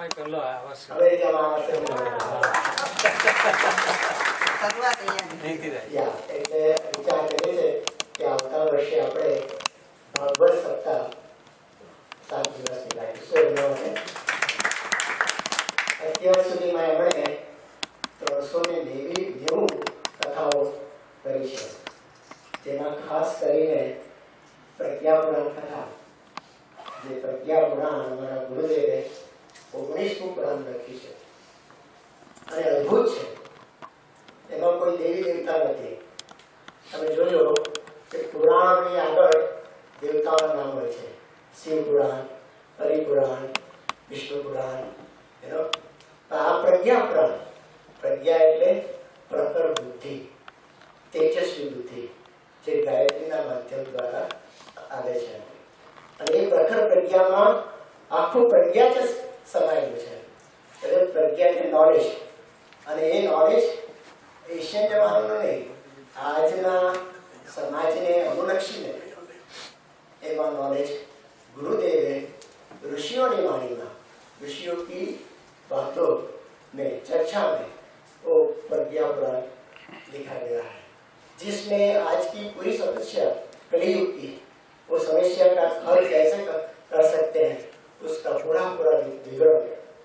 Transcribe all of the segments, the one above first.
અમેરિકામાં પહેલો આ વર્ષ અમેરિકામાં આ વર્ષે શરૂઆત અહીંયાની. અહીંથી જાય યા એટલે વિચાર કરીએ છે કે આવતા વર્ષે આપણે ભાગવત સપ્તાહ સાત દિવસની રાખીશું એમનો અને અત્યાર સુધીમાં એમણે ત્રણસો ને નેવી નેવું કથાઓ કરી છે જેમાં ખાસ કરીને પ્રજ્ઞાપુરાણ કથા જે પ્રજ્ઞાપુરાણ અમારા ગુરુદેવે ઓગણીસમું પુરાણ લખ્યું છે અને અદ્ભુત છે એમાં કોઈ દેવી દેવતા નથી તમે જોયો કે પુરાણની આગળ દેવતાઓના નામ હોય છે. શિવ પુરાણ હરિપુરાણ વિષ્ણુ એનો આ પ્રજ્ઞા પુરાણ, પ્રજ્ઞા એટલે પ્રખર બુદ્ધિ, તેજસ્વી બુદ્ધિ, જે ગાયત્રીના માધ્યમ દ્વારા આવે છે. અને એ પ્રખર પ્રજ્ઞામાં આખું પ્રજ્ઞા જ સમાયેલું છે. એટલે પ્રજ્ઞા એટલે નોલેજ અને એ નોલેજ એશિયન જમાનાનું નહીં, આજના સમાજને અનુલક્ષીને एवं नॉलेज गुरुदेव ऋषियों ने मानी ना ऋषियों की बातों में चर्चा में वो प्रज्ञा पुराण लिखा गया है, जिसमें आज की पूरी समस्या कलयुग की वो समस्या का हल कैसे कर सकते हैं, उसका पूरा पूरा विवरण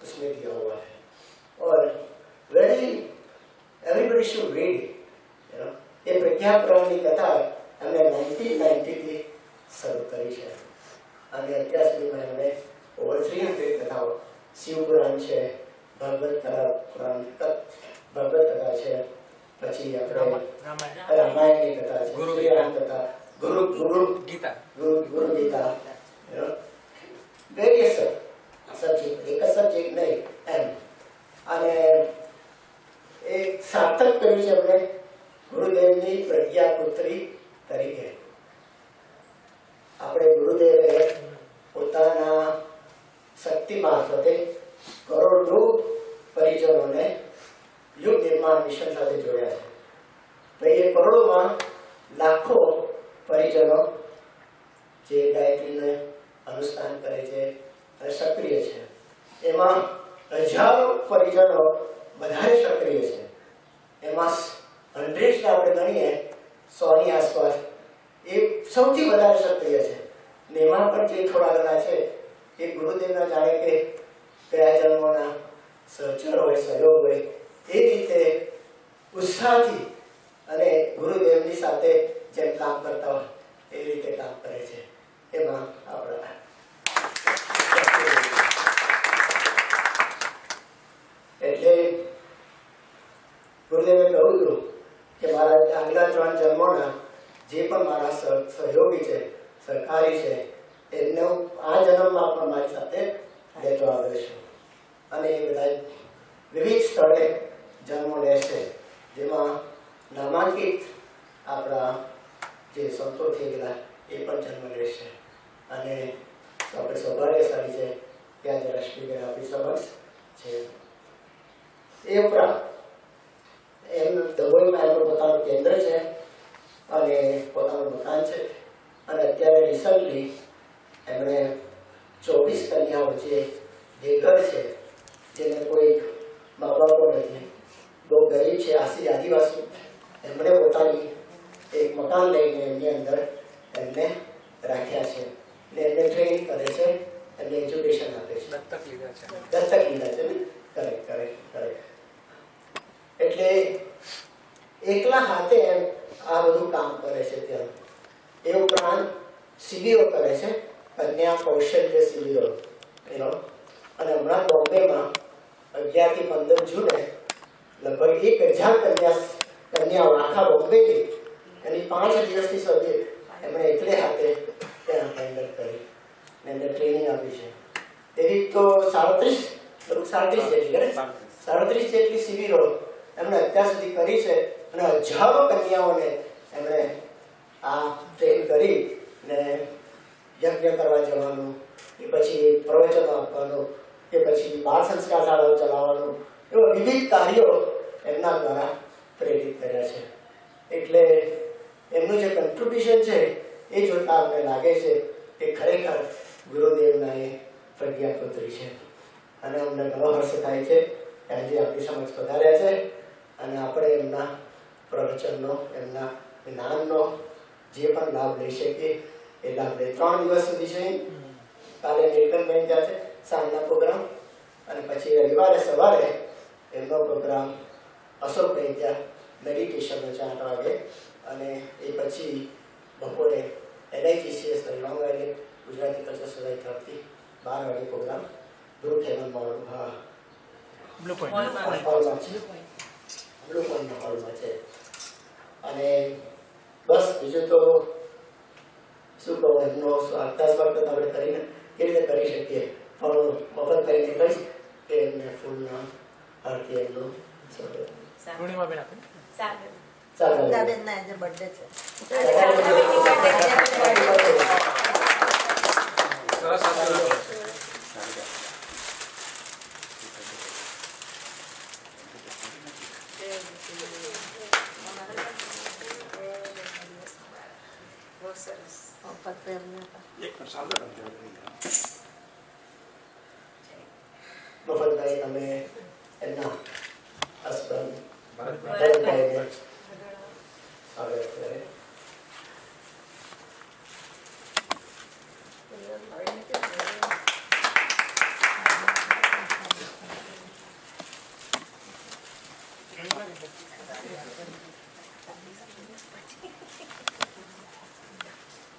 उसमें दिया हुआ है। और वेरी एवरीबडी शुड रीड ये प्रज्ञा पुराण की कथा हमने नाइनटीन नाइनटी की શરૂ કરી છે. અને અત્યાર સુધીમાં એમણે ઓવર થ્રી હંડ્રેડ કથાઓ શિવ પુરાણ છે ભગવત કથા પુરાણ ભગવત કથા છે પછી આપણે રામાયણ. રામાયણની કથા છે ગુરુ કથા. ગુરુ ગુરુ ગીતા. ગુરુ ગુરુ ગીતા. વેરિયસ સબ્જેક્ટ એક જ સબ્જેક્ટ નહીં એમ. અને એક સાર્થક કર્યું છે એમણે ગુરુદેવની પ્રજ્ઞાપુત્રી તરીકે. આપણે ગુરુદેવે પોતાના શક્તિ મારફતે કરોડો પરિજનોને યુગ નિર્માણ મિશન સાથે જોડ્યા છે. તો એ કરોડોમાં લાખો પરિજનો જે ગાયત્રીને અનુષ્ઠાન કરે છે અને સક્રિય છે. એમાં હજારો પરિજનો વધારે સક્રિય છે. એમાં હંડ્રેડને આપણે ગણીએ, સોની આસપાસ એ સૌથી વધારે સક્રિય છે. ને એમાં પણ જે થોડા ઘણા છે, એ ગુરુદેવના જાણે કે કયા જન્મોના સહચર હોય, સહયોગ હોય, એ રીતે ઉત્સાહથી અને ગુરુદેવની સાથે જેમ કામ કરતા હોય, એ રીતે કામ કરે છે. એમાં આપણા એટલે ગુરુદેવે કહ્યું હતું કે મારા આગલા ત્રણ જન્મોના જે પણ મારા સહયોગી છે સરકારી છે, એમને આ જન્મમાં પણ મારી સાથે લેતો આવ્યો છું. અને એ બધા વિવિધ સ્થળે જન્મો લેશે જેમાં નામાંકિત આપણા જે સંતો થઈ ગયેલા, એ પણ જન્મ લેશે અને આપણે સૌભાગ્યશાળી છે કે આજે રશ્મિબેન આપણી સમક્ષ છે. એ ઉપરાંત એમ દબોઈમાં એમનું પોતાનું કેન્દ્ર છે. અને પોતાનું મકાન છે. અને અત્યારે રિસન્ટલી એમણે ચોવીસ કન્યાઓ જે ઘર છે જેને કોઈ મા બાપો નથી. બહુ ગરીબ છે આસી આદિવાસી. એમણે પોતાની એક મકાન લઈને એમની અંદર એમને રાખ્યા છે. ને એમને ટ્રેન કરે છે એમને એજ્યુકેશન આપે છે. દત્તક લીધા છે. દત્તક લીધા છે ને કરેક્ટ કરેક્ટ કરેક્ટ એટલે એકલા હાથે એમ આ બધું કામ કરે છે ત્યાં એ ઉપરાંત શિબિરો કરે છે કન્યા કૌશલ્ય શિબિરો. એનો. અને હમણાં બોમ્બેમાં અગિયારથી પંદર જૂને લગભગ એક હજાર કન્યા કન્યાઓ આખા બોમ્બેની એની પાંચ દિવસથી સુધી એમણે એટલે હાથે ત્યાં હેન્ડલ કરી. ને એમને ટ્રેનિંગ આપી છે. તેથી તો સાડત્રીસ સાડત્રીસ જેટલી સાડત્રીસ જેટલી શિબિરો એમણે અત્યાર સુધી કરી છે. અને હજારો કન્યાઓને એમણે આ ટ્રેન કરી ને યજ્ઞ કરવા જવાનું કે પછી પ્રવચનો આપવાનું કે પછી બાળ સંસ્કાર શાળાઓ ચલાવવાનું, એવા વિવિધ કાર્યો એમના દ્વારા પ્રેરિત કર્યા છે. એટલે એમનું જે કન્ટ્રીબ્યુશન છે, એ જોતા અમને લાગે છે કે ખરેખર ગુરુદેવના એ પ્રજ્ઞાપુત્રી છે. અને અમને ઘણો હર્ષ થાય છે આજે આપણી સમક્ષ પધાર્યા છે અને આપણે એમના પ્રવચનનો એમના જ્ઞાનનો જે પણ લાભ લઈ શકે એ લાભ લે. ત્રણ દિવસ સુધી છે. કાલે બેન ત્યાં છે સાંજના પ્રોગ્રામ. અને પછી રવિવારે સવારે એમનો પ્રોગ્રામ અશોક બેન ત્યાં મેડિટેશનનો છે આઠ વાગે. અને એ પછી બપોરે એનઆઈટીસીએસ ત્રણ વાગે ગુજરાતી કલ્ચર સોસાયટી તરફથી બાર વાગે પ્રોગ્રામ ગ્રુપ હેવન મોલ હા. Blue point. Blue point. Blue point હોલમાં છે. અને બસ બીજું તો શું કહું એમનો સ્વાગતા તો આપણે કરીને કેવી રીતે કરી શકીએ. પણ મફતભાઈને કહીશ કે એમને ફૂલના આરતી એમનું સ્વાગત પૂર્ણિમા બેન આપે ચાલો ગીતાબેનના આજે birthday છે. સરસ આશીર્વાદ છે. સરસ. મફત પ્રેમને મફતભાઈ તમે એમના હસબન્ડ ભરતભાઈ. ભરતભાઈને સ્વાગત કરે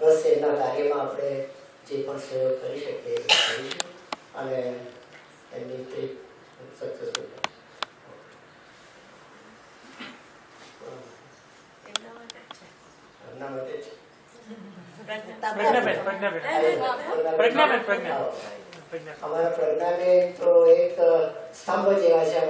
બસ એમના કાર્યમાં આપણે જે પણ સહયોગ કરી શકીએ એ કરીશું અને એમની ટ્રીપ સક્સેસફુલ એમના માટે જ પ્રજ્ઞાબેન પ્રજ્ઞાબેન પ્રજ્ઞાબેન, પ્રજ્ઞા. હા. પ્રજ્ઞા અમારા પ્રજ્ઞાને તો એક સ્તંભ જેવા છે.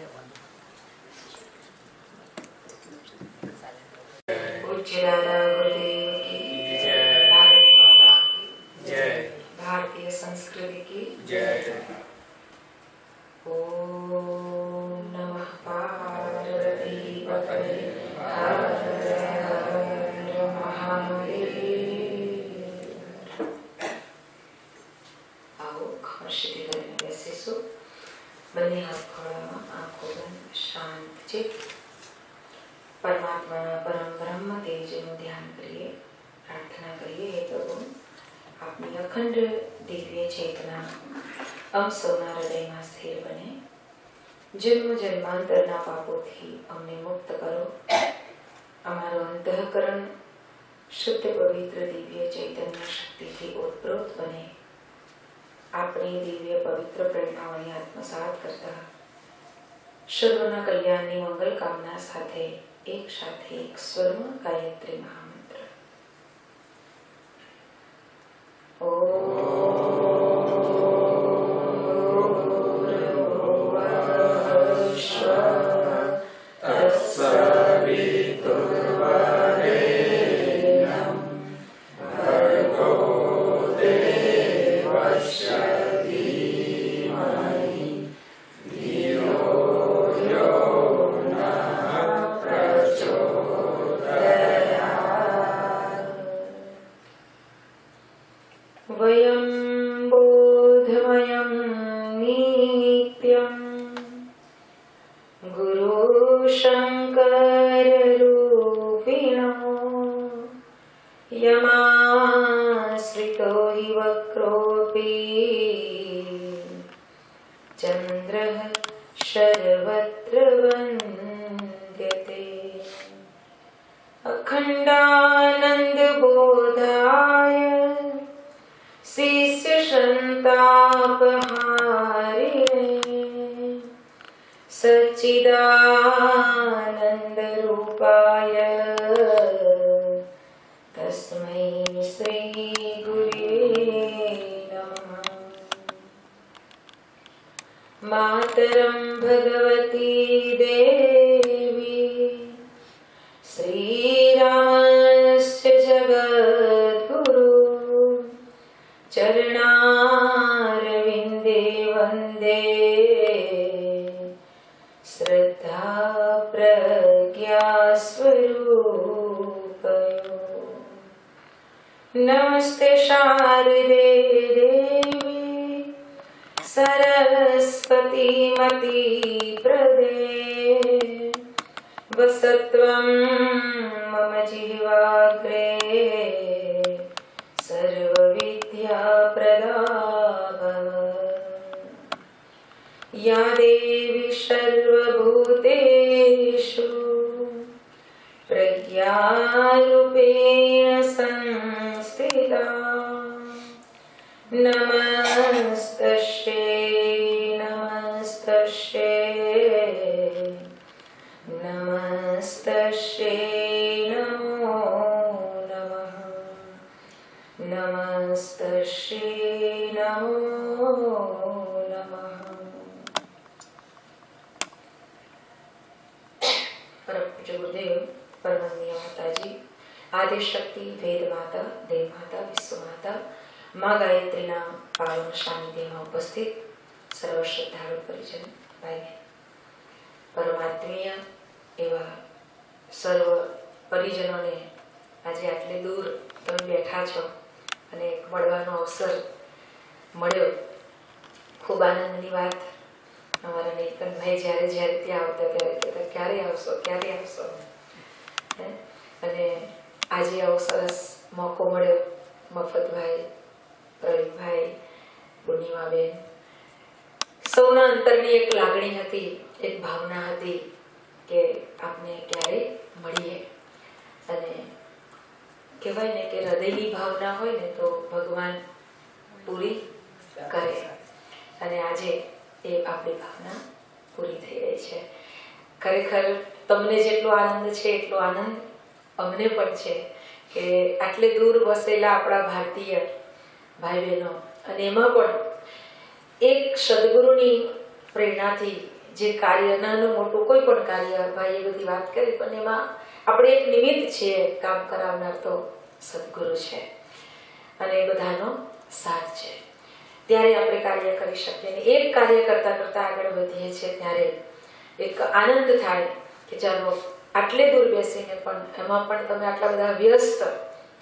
одно સૌના હૃદયમાં સ્થિર બને. જન્મ જન્માંતરના પાપોથી અમને મુક્ત કરો. અમારું અંતઃકરણ શુદ્ધ પવિત્ર દિવ્ય ચૈતન્ય શક્તિથી ઓતપ્રોત બને. આપણી દિવ્ય પવિત્ર પ્રેરણાઓને આત્મસાત કરતા સર્વના કલ્યાણની મંગલ કામના સાથે એક સાથે એક સ્વર્મ ગાયત્રી માતા મા ગાયત્રીના પાવન સાનિધ્યમાં ઉપસ્થિત સર્વ શ્રદ્ધાળુ પરિજન ભાઈ પરમાત્મીય એવા સર્વ પરિજનોને આજે આટલે દૂર તમે બેઠા છો અને મળવાનો અવસર મળ્યો ખૂબ આનંદની વાત અમારા નીલકંઠભાઈ જ્યારે જ્યારે ત્યાં આવતા ત્યારે કહેતા ક્યારે આવશો ક્યારે આવશો? અને આજે આવો સરસ મોકો મળ્યો મફતભાઈ પ્રવીણભાઈ પૂર્ણિમાબેન. સૌના અંતરની એક લાગણી હતી, એક ભાવના હતી કે આપને ક્યારે મળીએ. અને કહેવાય ને કે હૃદયની ભાવના હોય ને તો ભગવાન પૂરી કરે. અને આજે એ આપણી ભાવના પૂરી થઈ રહી છે. ખરેખર તમને જેટલો આનંદ છે, એટલો આનંદ અમને પણ છે. કે આટલે દૂર વસેલા આપણા ભારતીય ભાઈ બહેનો અને એમાં પણ એક સદગુરુની પ્રેરણાથી જે કાર્ય, નાનું મોટું કોઈ પણ કાર્ય, ભાઈએ બધી વાત કરી, પણ એમાં આપણે એક નિમિત્ત છીએ કામ કરાવનાર તો સદગુરુ છે. અને એ બધાનો સાથ છે. ત્યારે આપણે કાર્ય કરી શકીએ એક કાર્ય કરતા કરતા આગળ વધીએ છીએ, ત્યારે એક આનંદ થાય કે ચાલો આટલે દૂર બેસીને પણ એમાં પણ તમે આટલા બધા વ્યસ્ત,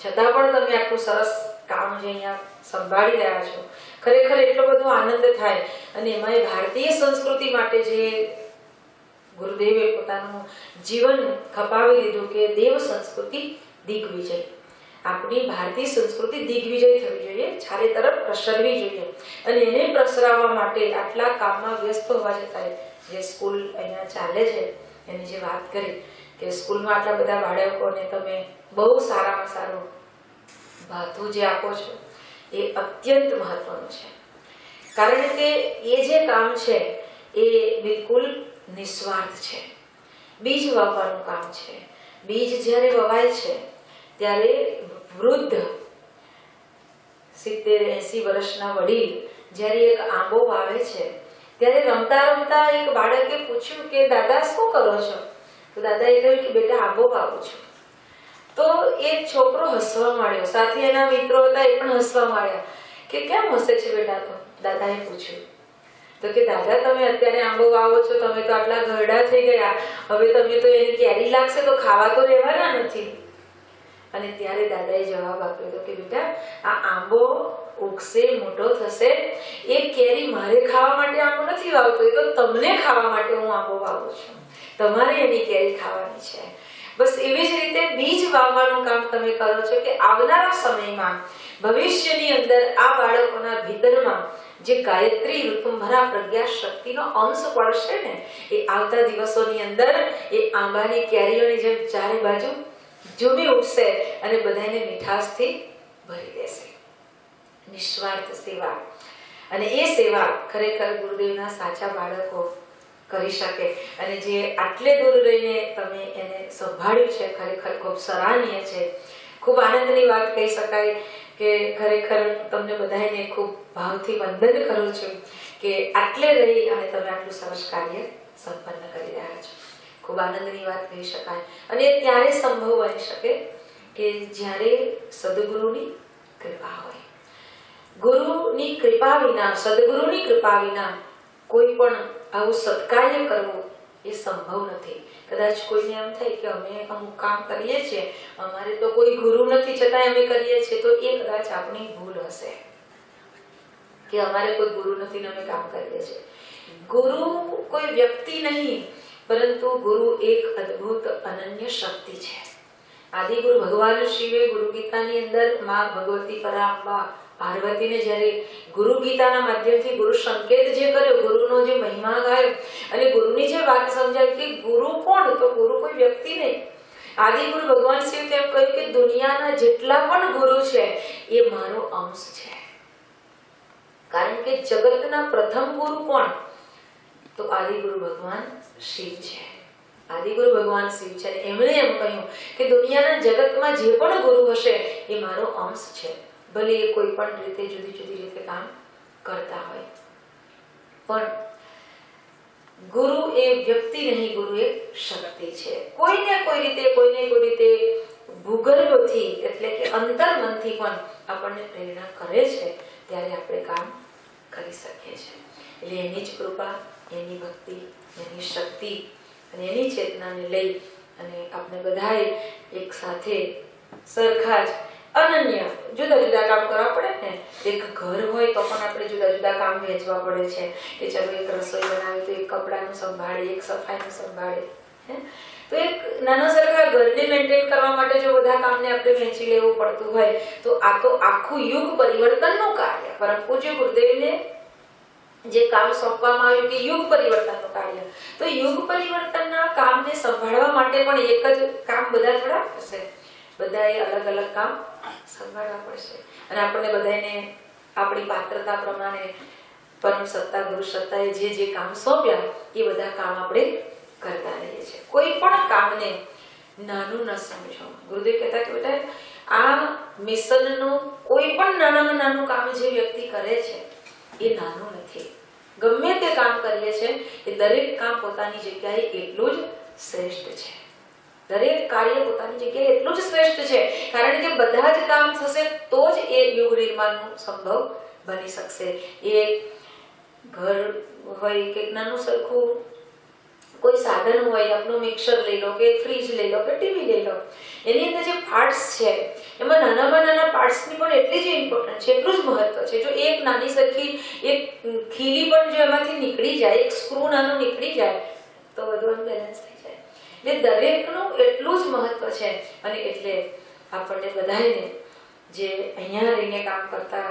છતાં પણ તમે આટલું સરસ કામ જે અહીંયા સંભાળી રહ્યા છો, ખરેખર એટલો બધો આનંદ થાય. અને એમાં એ ભારતીય સંસ્કૃતિ માટે જે ગુરુદેવે પોતાનું જીવન ખપાવી દીધું કે દેવ સંસ્કૃતિ દિગ્વિજય. આપણી ભારતીય સંસ્કૃતિ દિગ્વિજય થવી જોઈએ, ચારે તરફ પ્રસરવી જોઈએ. અને એને પ્રસરાવવા માટે આટલા કામમાં વ્યસ્ત હોવા છતાંય જે સ્કૂલ અહીંયા ચાલે છે, એની જે વાત કરી કે સ્કૂલમાં આટલા બધા બાળકોને તમે બહુ સારામાં સારું ભાથું જે આપો છો, એ અત્યંત મહત્વનું છે. કારણ કે એ જે કામ છે, એ બિલકુલ નિસ્વાર્થ છે. બીજ વાવવાનું કામ છે. બીજ જ્યારે વવાય છે, ત્યારે વૃદ્ધ સિત્તેર એસી વર્ષના વડીલ જ્યારે એક આંબો વાવે છે, ત્યારે રમતા રમતા એક બાળકે પૂછ્યું કે, દાદા, શું કરો છો? તો દાદાએ કહ્યું કે બેટા આંબો વાવું છું. તો એ છોકરો હસવા માંડ્યો. સાથે એના મિત્રો હતા, એ પણ હસવા માંડ્યા. કે કેમ હસે છે બેટા તો? દાદાએ પૂછ્યું. તો કે, દાદા, તમે અત્યારે આંબો વાવો છો, તમે તો આટલા ઘરડા થઈ ગયા. હવે તમે તો એની કેરી લાગશે તો ખાવા તો રહેવાના નથી. અને ત્યારે દાદાએ જવાબ આપ્યો હતો કે, બેટા, આ આંબો ઉગશે, મોટો થશે. એ કેરી મારે ખાવા માટે આંબો નથી વાવતો. એ તો તમને ખાવા માટે હું આંબો વાવું છું. તમારે એની કેરી ખાવાની છે. બસ એવી જ રીતે બીજ વાવવાનું કામ તમે કરો છો કે આવનારા સમયમાં ભવિષ્યની અંદર આ બાળકોના ભીતરમાં જે ગાયત્રી ઋતુંભરા પ્રજ્ઞા શક્તિનો અંશ પડશે ને, એ આવતા દિવસોની અંદર એ આંબાની કેરીઓની જેમ ચારે બાજુ ઝૂમી ઉઠશે અને બધાને મીઠાશથી ભરી દેશે. નિસ્વાર્થ સેવા. અને એ સેવા ખરેખર ગુરુદેવના સાચા બાળકો કરી શકે. અને જે આટલે દૂર રહીને તમે એને સંભાળ્યું છે, ખરેખર ખૂબ સરાહનીય છે. ખૂબ આનંદની વાત કહી શકાય કે ખરેખર તમને બધાને ખૂબ ભાવથી વંદન કરું છું કે આટલે રહી અને તમે આટલું સરસ કાર્ય સંપન્ન કરી રહ્યા છો. ખૂબ આનંદની વાત કહી શકાય. અને એ ત્યારે સંભવ બની શકે કે જ્યારે સદગુરુની કૃપા હોય. ગુરુની કૃપા વિના, સદગુરુની કૃપા વિના કોઈ પણ આવું સત્કાર્ય કરવું એ સંભવ નથી. કદાચ કોઈને એમ થાય કે અમે અમુક કામ કરીએ છીએ, અમારે તો કોઈ ગુરુ નથી છતાં અમે કરીએ છીએ, તો એ કદાચ આપણી ભૂલ હશે. કે અમારે કોઈ ગુરુ નથી અમે કામ કરીએ છીએ. ગુરુ કોઈ વ્યક્તિ નહીં, પરંતુ ગુરુ એક અદ્ભુત અનન્ય શક્તિ છે. આદિગુરુ ભગવાન શિવે ગુરુ ગીતાની અંદરમાં ભગવતી પરાંબા પાર્વતીને જ્યારે ગુરુ ગીતાના માધ્યમથી ગુરુ સંકેત જે કર્યો, ગુરુનો જે મહિમા ગાયો અને ગુરુની જે વાત સમજાવી કે ગુરુ કોણ? તો ગુરુ કોઈ વ્યક્તિ નહીં. આદિગુરુ ભગવાન શિવ તેમ કહ્યું કે દુનિયાના જેટલા પણ ગુરુ છે, એ મારો અંશ છે. કારણ કે જગતના પ્રથમ ગુરુ કોણ? તો આદિગુરુ ભગવાન શિવ છે. આદિગુરુ ભગવાન શિવ છે. એમણે એમ કહ્યું કે દુનિયાના જગતમાં જે પણ ગુરુ હશે, એ મારો અંશ છે. ભલે એ કોઈ પણ રીતે જુદી જુદી રીતે કામ કરતા હોય. પણ ગુરુ એ વ્યક્તિ નહીં, ગુરુ એ શક્તિ છે. કોઈને કોઈ રીતે, કોઈને કોઈ રીતે ભૂગર્ભથી એટલે કે અંતર્મનથી પણ આપણને પ્રેરણા કરે છે, ત્યારે આપણે કામ કરી શકીએ છીએ. એટલે એની જ કૃપા, એની ભક્તિ, એની શક્તિ અને એની ચેતનાને લઈ અને આપણે બધાએ એક સાથે સરખા જ અનન્ય. જુદા જુદા કામ કરવા પડે ને. એક ઘર હોય તો પણ આપણે જુદા જુદા કામ વહેંચવા પડે છે. કે ચલો એક રસોઈ બનાવી તો એક કપડાનું સંભાળે, એક સફાઈનું સંભાળે, હે. તો એક નાના સરખા ઘરને મેન્ટેન કરવા માટે જો બધા કામને આપણે વહેંચી લેવું પડતું હોય, તો આ તો આખું યુગ પરિવર્તનનું કાર્ય. પરમ પૂજ્ય ગુરુદેવને જે કામ સોંપવામાં આવ્યું કે યુગ પરિવર્તનનું કાર્ય. તો યુગ પરિવર્તનના કામને સંભાળવા માટે પણ એક જ કામ બધા થોડા હશે બધાએ અલગ અલગ કામ સંભાળવા પડશે. અને આપણને બધાને આપણી પાત્રતા પ્રમાણે પરમ સત્તા, ગુરુ સત્તાએ જે જે કામ સોંપ્યા, એ બધા કામ આપણે કરતા રહીએ છીએ. કોઈ પણ કામને નાનું ન સમજો ગુરુદેવ કહેતા કે બેટા, આ મિશનનું કોઈ પણ નાનામાં નાનું કામ જે વ્યક્તિ કરે છે, એ નાનું નથી. ગમે તે કામ કરીએ છીએ એ દરેક કામ પોતાની જગ્યાએ એટલું જ શ્રેષ્ઠ છે. દરેક કાર્ય પોતાની જગ્યાએ એટલું જ શ્રેષ્ઠ છે. કારણ કે બધા જ કામ થશે તો જ એ યુગ નિર્માણનું સંભવ બની શકશે. એ ઘર હોય કે નાનું સરખું કોઈ સાધન હોય આપણું મિક્સર લઈ લો કે ફ્રીજ લઈ લો કે ટીવી લઈ લો, એની અંદર જે પાર્ટ્સ છે, એમાં નાનામાં નાના પાર્ટ્સની પણ એટલી જ ઇમ્પોર્ટન્ટ છે, એટલું જ મહત્વ છે. જો એક નાની સરખી, એક ખીલી પણ જો એમાંથી નીકળી જાય, એક સ્ક્રૂ નાનું નીકળી જાય, તો બધું અનબેલેન્સ એટલે દરેકનું એટલું જ મહત્વ છે. અને એટલે આપણને બધાને જે અહીંયા રહીને કામ કરતા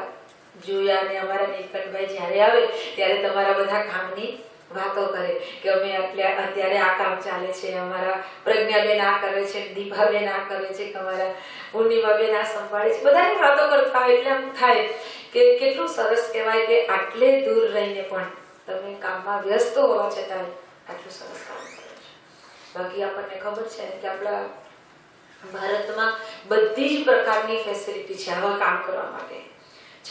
જોયા અને અમારા નીલકંઠભાઈ જ્યારે આવે, ત્યારે તમારા બધા કામની વાતો કરે કે અમે એટલે અત્યારે આ કામ ચાલે છે, અમારા પ્રજ્ઞાબેન આ કરે છે દીપાબેન આ કરે છે અમારા પૂર્ણિમાબેન આ સંભાળે છે. બધાની વાતો કરતા હોય એટલે આમ થાય કે કેટલું સરસ કહેવાય કે આટલે દૂર રહીને પણ તમે કામમાં વ્યસ્ત હોવા છતાં આટલું સરસ કામ બાકી આપણને ખબર છે કે આપણા ભારતમાં બધી જ પ્રકારની ફેસિલિટી છે આવા કામ કરવા માટે.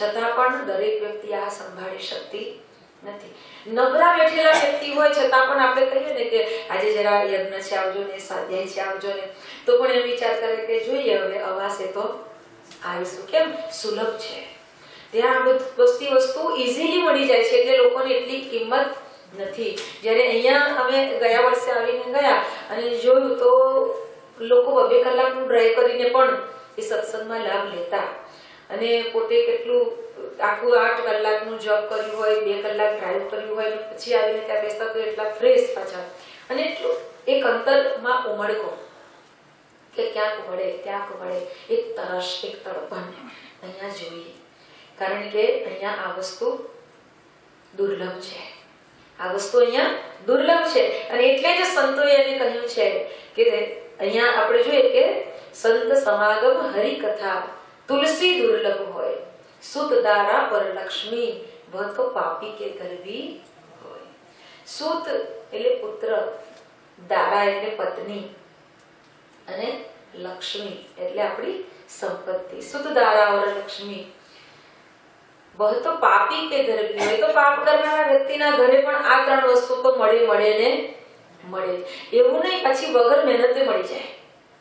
છતાં પણ દરેક વ્યક્તિ આ સંભાળી શકતી નથી. નબળા બેઠેલા વ્યક્તિ હોય છતાં પણ આપણે કહીએ ને કે આજે જરા યજ્ઞ છે, આવજો ને સ્વાધ્યાય છે, આવજો ને. તો પણ એમ વિચાર કરે કે જોઈએ હવે અવાસે તો આવીશું. કેમ? સુલભ છે. ત્યાં આ બધી વસ્તુ ઇઝીલી મળી જાય છે. એટલે લોકોને એટલી કિંમત નથી. જ્યારે અહીંયા અમે ગયા વર્ષે આવીને ગયા અને જોયું તો લોકો બબે કલાકનું ડ્રાઈવ કરીને પણ એ સત્સંગમાં લાભ લેતા. અને પોતે કેટલું આખું આઠ કલાકનું જોબ કર્યું હોય, બે કલાક ડ્રાઈવ કર્યું હોય, પછી આવીને ત્યાં બેસતા તો એટલા ફ્રેશ પાછા. અને એટલું એક અંતરમાં ઉમળકો કે ક્યાંક વળે ક્યાંક વળે. એક તરસ, એક તડપણ અહીંયા જોઈએ. કારણ કે અહીંયા આ વસ્તુ દુર્લભ છે. આ વસ્તુ અહીંયા દુર્લભ છે. અને એટલે જ સંતોએ એને કહ્યું છે કે અહીંયા આપણે જોઈએ કે સંત સમાગમ હરિકથા તુલસી દુર્લભ હોય, સુત દારા પર લક્ષ્મી વહ પાપી કે કરવી હોય. સુત એટલે પુત્ર, દારા એટલે પત્ની અને લક્ષ્મી એટલે આપણી સંપત્તિ. સુત દારા ઓર લક્ષ્મી. વહ તો પાપી કે ધર્મી હોય તો પાપ કરનારા વ્યક્તિના ઘરે પણ આ ત્રણ વસ્તુ તો મળે મળે ને મળે. એવું નહીં, પછી વગર મહેનતે મળી જાય.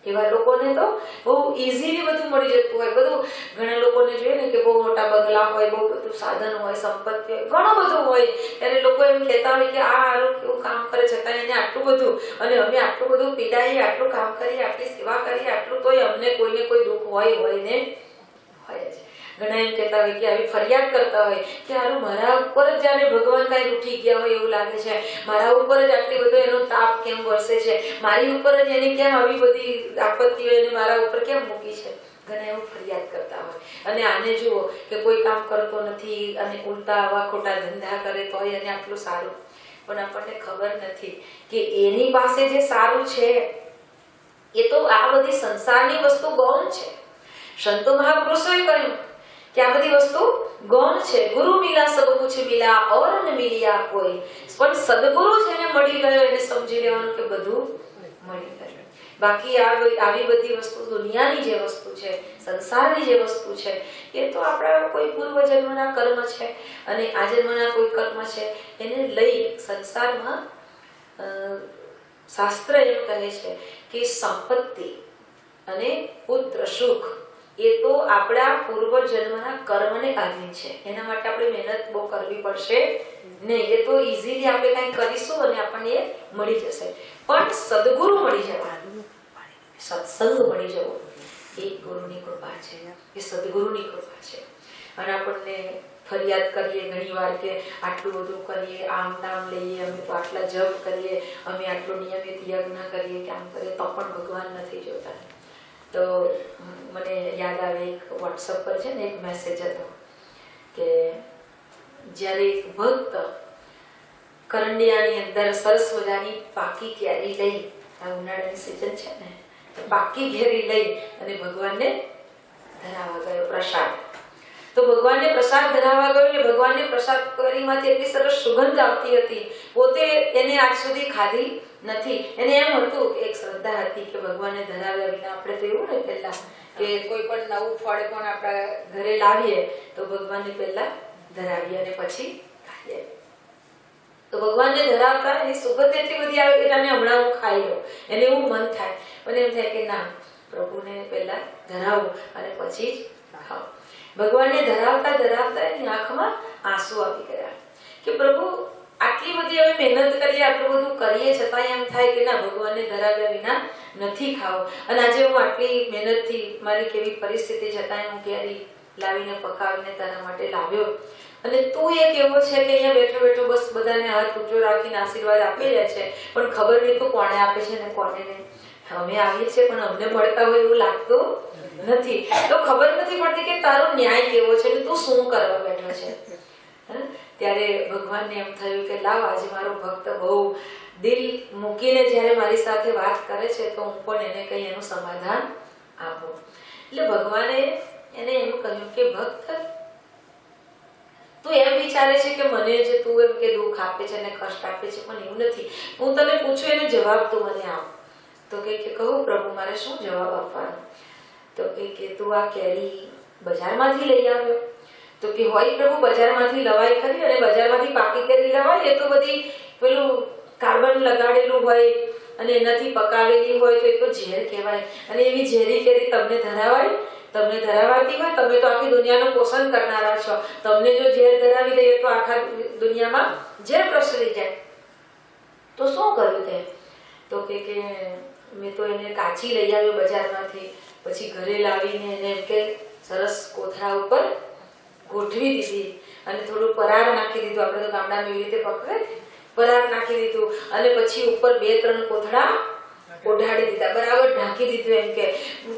એવા લોકોને તો બહુ ઇઝીલી બધું મળી જતું હોય. બધું ઘણા લોકોને જોઈએ ને કે બહુ મોટા બંગલા હોય, બહુ બધું સાધન હોય, સંપત્તિ હોય, ઘણું બધું હોય. ત્યારે લોકો એમ કહેતા હોય કે આ હારું કેવું કામ કરે, છતાં એને આટલું બધું અને અમે આટલું બધું પીડાઈએ, આટલું કામ કરીએ, આટલી સેવા કરીએ, આટલું તોય અમને કોઈને કોઈ દુઃખ હોય હોય ને હોય જ. ઘણા એમ કહેતા હોય કે આવી ફરિયાદ કરતા હોય કે હારું, મારા ઉપર જ જાણે ભગવાન કાંઈ રૂઠી ગયા હોય એવું લાગે છે. મારા ઉપર જ આટલી બધો એનો તાપ કેમ વરસે છે? મારી ઉપર જ એને કેમ આવી બધી આપત્તિઓ એને મારા ઉપર કેમ મૂકી છે? ઘણા એવું ફરિયાદ કરતા હોય. અને આને જુઓ કે કોઈ કામ કરતો નથી અને ઉલટા આવા ખોટા ધંધા કરે તોય એને આટલું સારું. પણ આપણને ખબર નથી કે એની પાસે જે સારું છે, એ તો આ બધી સંસારની વસ્તુ ગૌણ છે. સંતો મહાપુરુષોએ કહ્યું આ બધી વસ્તુ ગૌણ છે. ગુરુ મિલા સબ કુછ મિલા ઓર ન મિલિયા કોઈ. પણ સદગુરુ જેને મળી ગયો એને સમજી લેવાનું કે બધું મળી ગયું બાકી આ આવી બધી વસ્તુ દુનિયાની જે વસ્તુ છે, સંસારની જે વસ્તુ છે, એ તો આપણા કોઈ પૂર્વ જન્મના કર્મ છે અને આ જન્મના કોઈ કર્મ છે, એને લઈ સંસારમાં શાસ્ત્ર એમ કહે છે કે સંપત્તિ અને પુત્ર સુખ એ તો આપણા પૂર્વ જન્મના કર્મને આધીન છે. એના માટે આપણે મહેનત બહુ કરવી પડશે નહીં. એ તો ઇઝીલી આપણે કંઈ કરીશું અને આપણને એ મળી જશે. પણ સદગુરુ મળી જવા સત્સંગ મળી જવો એ ગુરુની કૃપા છે. એ સદગુરુની કૃપા છે. અને આપણને ફરિયાદ કરીએ ઘણી વાર કે આટલું બધું કરીએ, આમ નામ લઈએ, અમે તો આટલા જપ કરીએ, અમે આટલું નિયમિત યજ્ઞ કરીએ, કે આમ કરીએ, તો પણ ભગવાન નથી જોતા. તો મને યાદ આવે એક વોટ્સઅપ પર છે ને એક મેસેજ હતો કે જ્યારે એક ભક્ત કરંડિયાની અંદર સરસ મજાની પાકી કેરી લઈ, આ ઉનાળાની સિઝન છે ને પાકી કેરી લઈ અને ભગવાનને ધરાવા ગયો પ્રસાદ. તો ભગવાનને પ્રસાદ ધરાવવા ગયો એટલે ભગવાનને પ્રસાદ કરીમાંથી એટલી સરસ સુગંધ આવતી હતી. પોતે એને આજ સુધી ખાધી નથી. એને એમ હતું કે એક શ્રદ્ધા હતી કે ભગવાનને ધરાવ્યા વિના આપણે તો એવું ને પહેલા કે કોઈ પણ નવું ફળ પણ આપણા ઘરે લાવીએ તો ભગવાનને પહેલા ધરાવીએ અને પછી ખાઈએ. તો ભગવાનને ધરાવતા એની સુગંધ એટલી બધી આવે કે જાણે હમણાં હું ખાઈ લઉં. એને એવું મન થાય. મને એમ થાય કે ના પ્રભુને પહેલા ધરાવું અને પછી જ ખાવ ભગવાનને ધરાવતા ધરાવતા એની આંખમાં આંસુ આવી ગયા. કે પ્રભુ આટલી બધી અમે મહેનત કરીએ, આટલું બધું કરીએ છતાં એમ થાય કે ના, ભગવાનને ધરાવ્યા વિના નથી ખાવ. અને આજે હું આટલી મહેનતથી મારી કેવી પરિસ્થિતિ છતાં હું કેરી લાવીને, પકાવીને તારા માટે લાવ્યો. અને તું એક એવો છે કે અહીંયા બેઠો બેઠો બસ બધાને હાથ ઊંચો રાખીને આશીર્વાદ આપી રહ્યા છે. પણ ખબર નહીં તો કોણે આપે છે ને કોને નહીં. અમે આવીએ છીએ, પણ અમને મળતા હોય એવું લાગતું નથી. તો ખબર નથી પડતી કે તારો ન્યાય કેવો છે ને તું શું કરવા બેઠો છે? ત્યારે ભગવાનને એમ થયું કે લાવ, આજે મારો ભક્ત બહુ દિલ મૂકીને જ્યારે મારી સાથે વાત કરે છે, તો હું પણ એને કંઈ એનું સમાધાન આપું. એટલે ભગવાને એને એમ કહ્યું કે, ભક્ત, તું એમ વિચારે છે કે મને જે તું એમ કે દુઃખ આપે છે અને કષ્ટ આપે છે, પણ એવું નથી. હું તને પૂછું, એને જવાબ તું મને આપ. તો કે, કહું પ્રભુ, મારે શું જવાબ આપવાનો? તો કે, તું આ કેરી બજારમાંથી લઈ આવ્યો. તો કે હોય પ્રભુ, બજારમાંથી લવાઈ કરી અને બજારમાંથી પાકી કેરી લવાય એ તો બધી પેલું કાર્બન લગાડેલું હોય અને એનાથી પકાવેલી હોય તો એ તો ઝેર કહેવાય. અને એવી ઝેરી કેરી તમને ધરાવાય? તમને ધરાવાતી હોય, તમે તો આખી દુનિયાનું પોષણ કરનારા છો. તમને જો ઝેર ધરાવી દઈએ તો આખા દુનિયામાં ઝેર પ્રસરી જાય. તો શું કર્યું તે? તો કે કે મેં તો એને કાચી લઈ આવ્યો બજારમાંથી. પછી ઘરે લાવીને એને એમ કે સરસ કોથળા ઉપર ગોઠવી દીધી અને થોડું પરાર નાખી દીધું. આપણે તો ગામડામાં એવી રીતે પકવે પરાર નાખી દીધું. અને પછી ઉપર બે, ત્રણ કોથળા ઓઢાડી દીધા. બરાબર ઢાંકી દીધું એમ કે,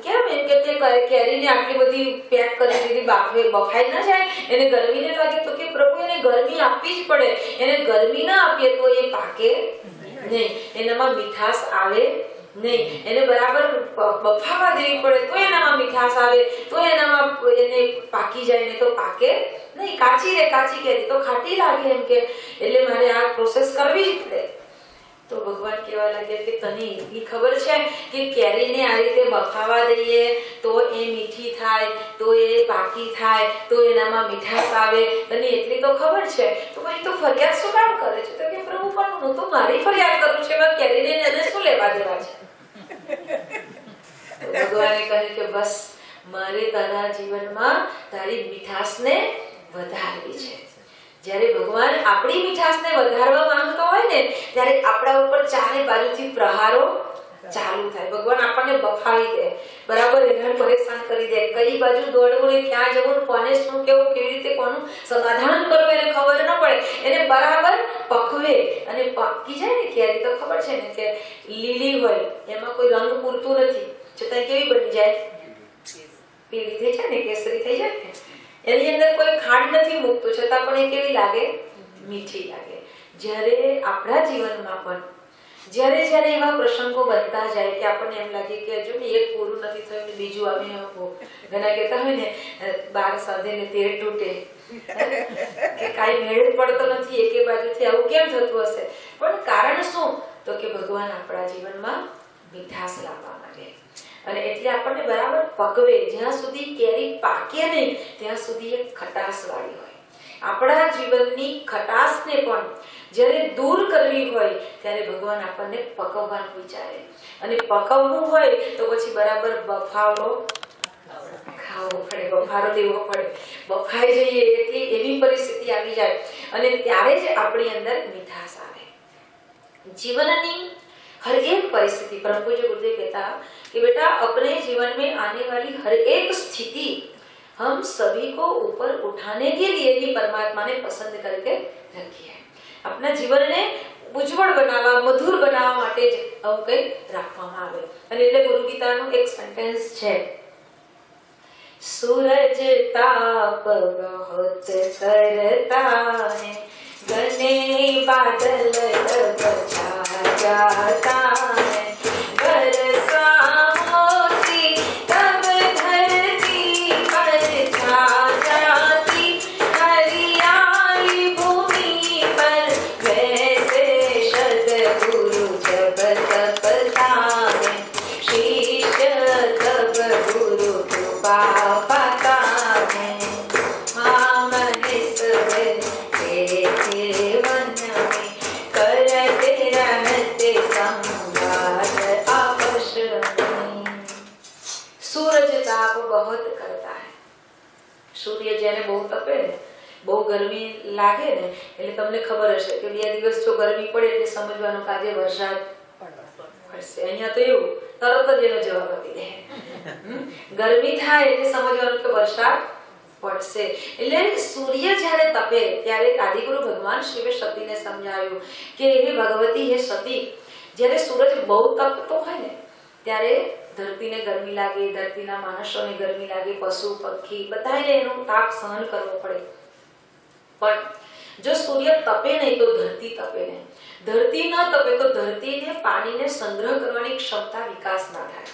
કેમ એમ કે તે કેરીને આટલી બધી પેક કરી દીધી, બાફે, બફાઈ ના જાય. એને ગરમી ને લાગે તો કે પ્રભુ, એને ગરમી આપવી જ પડે. એને ગરમી ના આપીએ તો એ પાકે નહીં. એનામાં મીઠાશ આવે નહીં. એને બરાબર બફાવા દેવી પડે. તો એનામાં મીઠાશ આવે. તો એનામાં એને પાકી જાય. ને તો પાકે નહીં. કાચી રે, કાચી કેરી તો ખાટી લાગે એમ કે. એટલે મારે આ પ્રોસેસ કરવી જ પડે. તો ભગવાન કહેવા લાગ્યા કે, તને એટલી ખબર છે કે કેરીને આ રીતે બફાવા દઈએ? તો એ મીઠી થાય, તો એ પાકી થાય, તો એનામાં મીઠાશ આવે. તને એટલી તો ખબર છે? તો પછી તો ફરિયાદ શું કામ કરે છે? તો કે, પ્રભુ, પણ હું તો મારી ફરિયાદ કરું છું. એમાં કેરીને એને શું લેવા દેવા છે? ભગવાને કહ્યું કે બસ, મારે તારા જીવનમાં તારી મીઠાશને વધારવી છે. જ્યારે ભગવાન આપણી મીઠાશને વધારવા માંગતો હોય ને, ત્યારે આપણા ઉપર ચારે બાજુથી પ્રહારો ચાલુ થાય. ભગવાન આપણને બફાવી દે. બરાબર એને પરેશાન કરી દે. કઈ બાજુ દોડવું ને ક્યાં જવું કોને શું કેવું, કેવી રીતે કોનું સમાધાન કરવું એને ખબર ન પડે. એને બરાબર પકવે અને પાકી જાય ને ક્યારે તો ખબર છે ને કે લીલી હોય, એમાં કોઈ રંગ પૂરતું નથી. છતાં કેવી બની જાય? પીળી થઈ જાય ને, કેસરી થઈ જાય? એની અંદર કોઈ ખાંડ નથી મૂકતું, છતાં પણ એ કેવી લાગે? મીઠી લાગે. જ્યારે આપણા જીવનમાં પણ, જ્યારે જ્યારે એવા પ્રસંગો બનતા જાય કે આપણને એમ લાગે કે હજુ ને એક પૂરું નથી થયું ને બીજું આવે ઘણા કહેતા હોય ને બાર સાધે ને તેર તૂટે. કે કાંઈ મેળ પડતો નથી, એકે બાજુથી આવું કેમ થતું હશે? પણ કારણ શું? તો કે ભગવાન આપણા જીવનમાં મીઠાશ લાવવા. અને એટલે આપણને બરાબર પકવે જ્યાં સુધી કેરી પાકે નહીં, ત્યાં સુધી એ ખટાશવાળી હોય. આપણા જીવનની ખટાશને પણ જ્યારે દૂર કરવી હોય, ત્યારે ભગવાન આપણને પકવવાનું વિચારે. અને પકવવું હોય તો પછી બરાબર બફાવો ખાવો પડે, બફારો દેવો પડે. બફાઈ જઈએ એટલે એવી પરિસ્થિતિ આવી જાય. અને ત્યારે જ આપણી અંદર મીઠાશ આવે. જીવનની હર એક પરિસ્થિતિ પરમ પૂજ્ય ગુરુદેવ કહેતા कि बेटा अपने जीवन में आने वाली हर एक स्थिति हम सभी को ऊपर उठाने के लिए ही परमात्मा ने पसंद करके रखी है अपना जीवन ने ઉજ્જવળ બનાવવા મધુર બનાવવા માટે જ આવું કંઈ રાખવામાં આવે અને એટલે ગુરુ ગીતાનું એક સેન્ટેન્સ છે सूरज ताप बहुत करता है घने बादल तब छा जाता બહુ ગરમી લાગે ને, એટલે તમને ખબર હશે કે બે દિવસ જો ગરમી પડે એટલે સમજવાનું કે વરસાદ પડશે. અહીંયા તો એવું, તરત જ એનો જવાબ આપી દે. ગરમી થાય એટલે સમજવાનું કે વરસાદ પડશે. એટલે સૂર્ય જ્યારે તપે ત્યારે આદિગુરુ ભગવાન શિવે સતીને સમજાવ્યું કે હે ભગવતી, હે સતી, જ્યારે સૂરજ બહુ તપતો હોય ને, ત્યારે ધરતીને ગરમી લાગે, ધરતીના માણસોને ગરમી લાગે, પશુ પક્ષી બધાને એનો તાપ સહન કરવો પડે. પણ જો સૂર્ય તપે નહીં તો ધરતી તપે નહીં. ધરતી ન તપે તો ધરતીને પાણીને સંગ્રહ કરવાની ક્ષમતા વિકાસ ના થાય.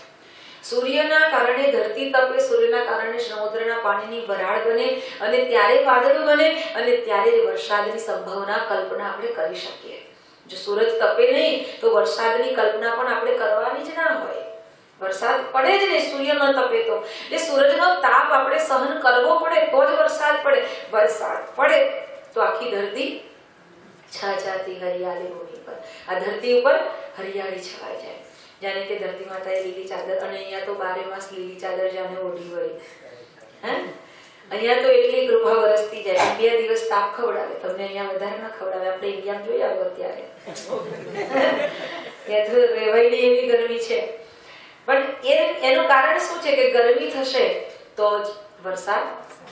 સૂર્યના કારણે ધરતી તપે, સૂર્યના કારણે સમુદ્રના પાણીની વરાળ બને અને ત્યારે વાદળો બને અને ત્યારે વરસાદની સંભાવના કલ્પના આપણે કરી શકીએ. જો સૂરજ તપે નહીં તો વરસાદની કલ્પના પણ આપણે કરવાની જ ના હોય. વરસાદ પડે જ નહીં સૂર્ય ન તપે તો. એટલે સૂરજનો તાપ આપણે સહન કરવો પડે તો જ વરસાદ પડે. વરસાદ પડે તો આખી ધરતી છાછાતી હરિયાળી ભૂમિ પર. આ ધરતી ઉપર હરિયાળી છવાઈ જાય. જાણે કે ધરતી માતાએ લીલી ચાદર અને અહીંયા તો બારે માસ લીલી ચાદર જાણે ઓઢી હોય હે? અહીંયા તો એટલી કૃપા વરસતી જાય બે દિવસ તાપ ખવડાવે. તમને અહીંયા વધારે ના ખવડાવે. આપણે ઇન્ડિયામાં જોઈ આવ્યો અત્યારે. ત્યાં તો રહેવાયની એવી ગરમી છે. પણ એ એનું કારણ શું છે કે ગરમી થશે, તો જ વરસાદ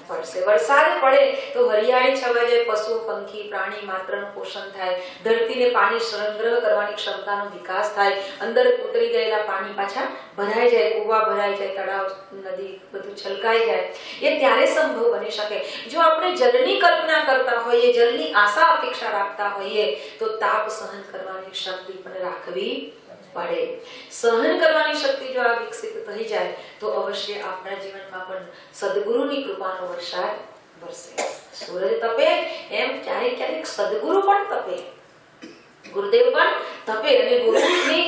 પડશે. વરસાદ પડે તો હરિયાળી છવાઈ જાય, પશુ, પંખી, પ્રાણી માત્રનું પોષણ થાય. ધરતીને પાણી સંગ્રહ કરવાની ક્ષમતાનો વિકાસ થાય. અંદર ઉતરી ગયેલા પાણી પાછા ભરાઈ જાય, કુવા ભરાઈ જાય, તળાવ, નદી બધું છલકાઈ જાય. એ ત્યારે સંભવ બની શકે. જો આપણે જલની કલ્પના કરતા હોઈએ, જલની આશા અપેક્ષા રાખતા હોઈએ, તો તાપ સહન કરવાની શક્તિ પણ રાખવી પડે સહન કરવાની શક્તિ જો આ વિકસિત થઈ જાય, તો અવશ્ય આપણા જીવનમાં પણ સદગુરુની કૃપાનો વરસાદ વરસે. સૂરજ તપે એમ ક્યારેક ક્યારેક સદગુરુ પણ તપે. ગુરુદેવ પણ તપે અને ગુરુની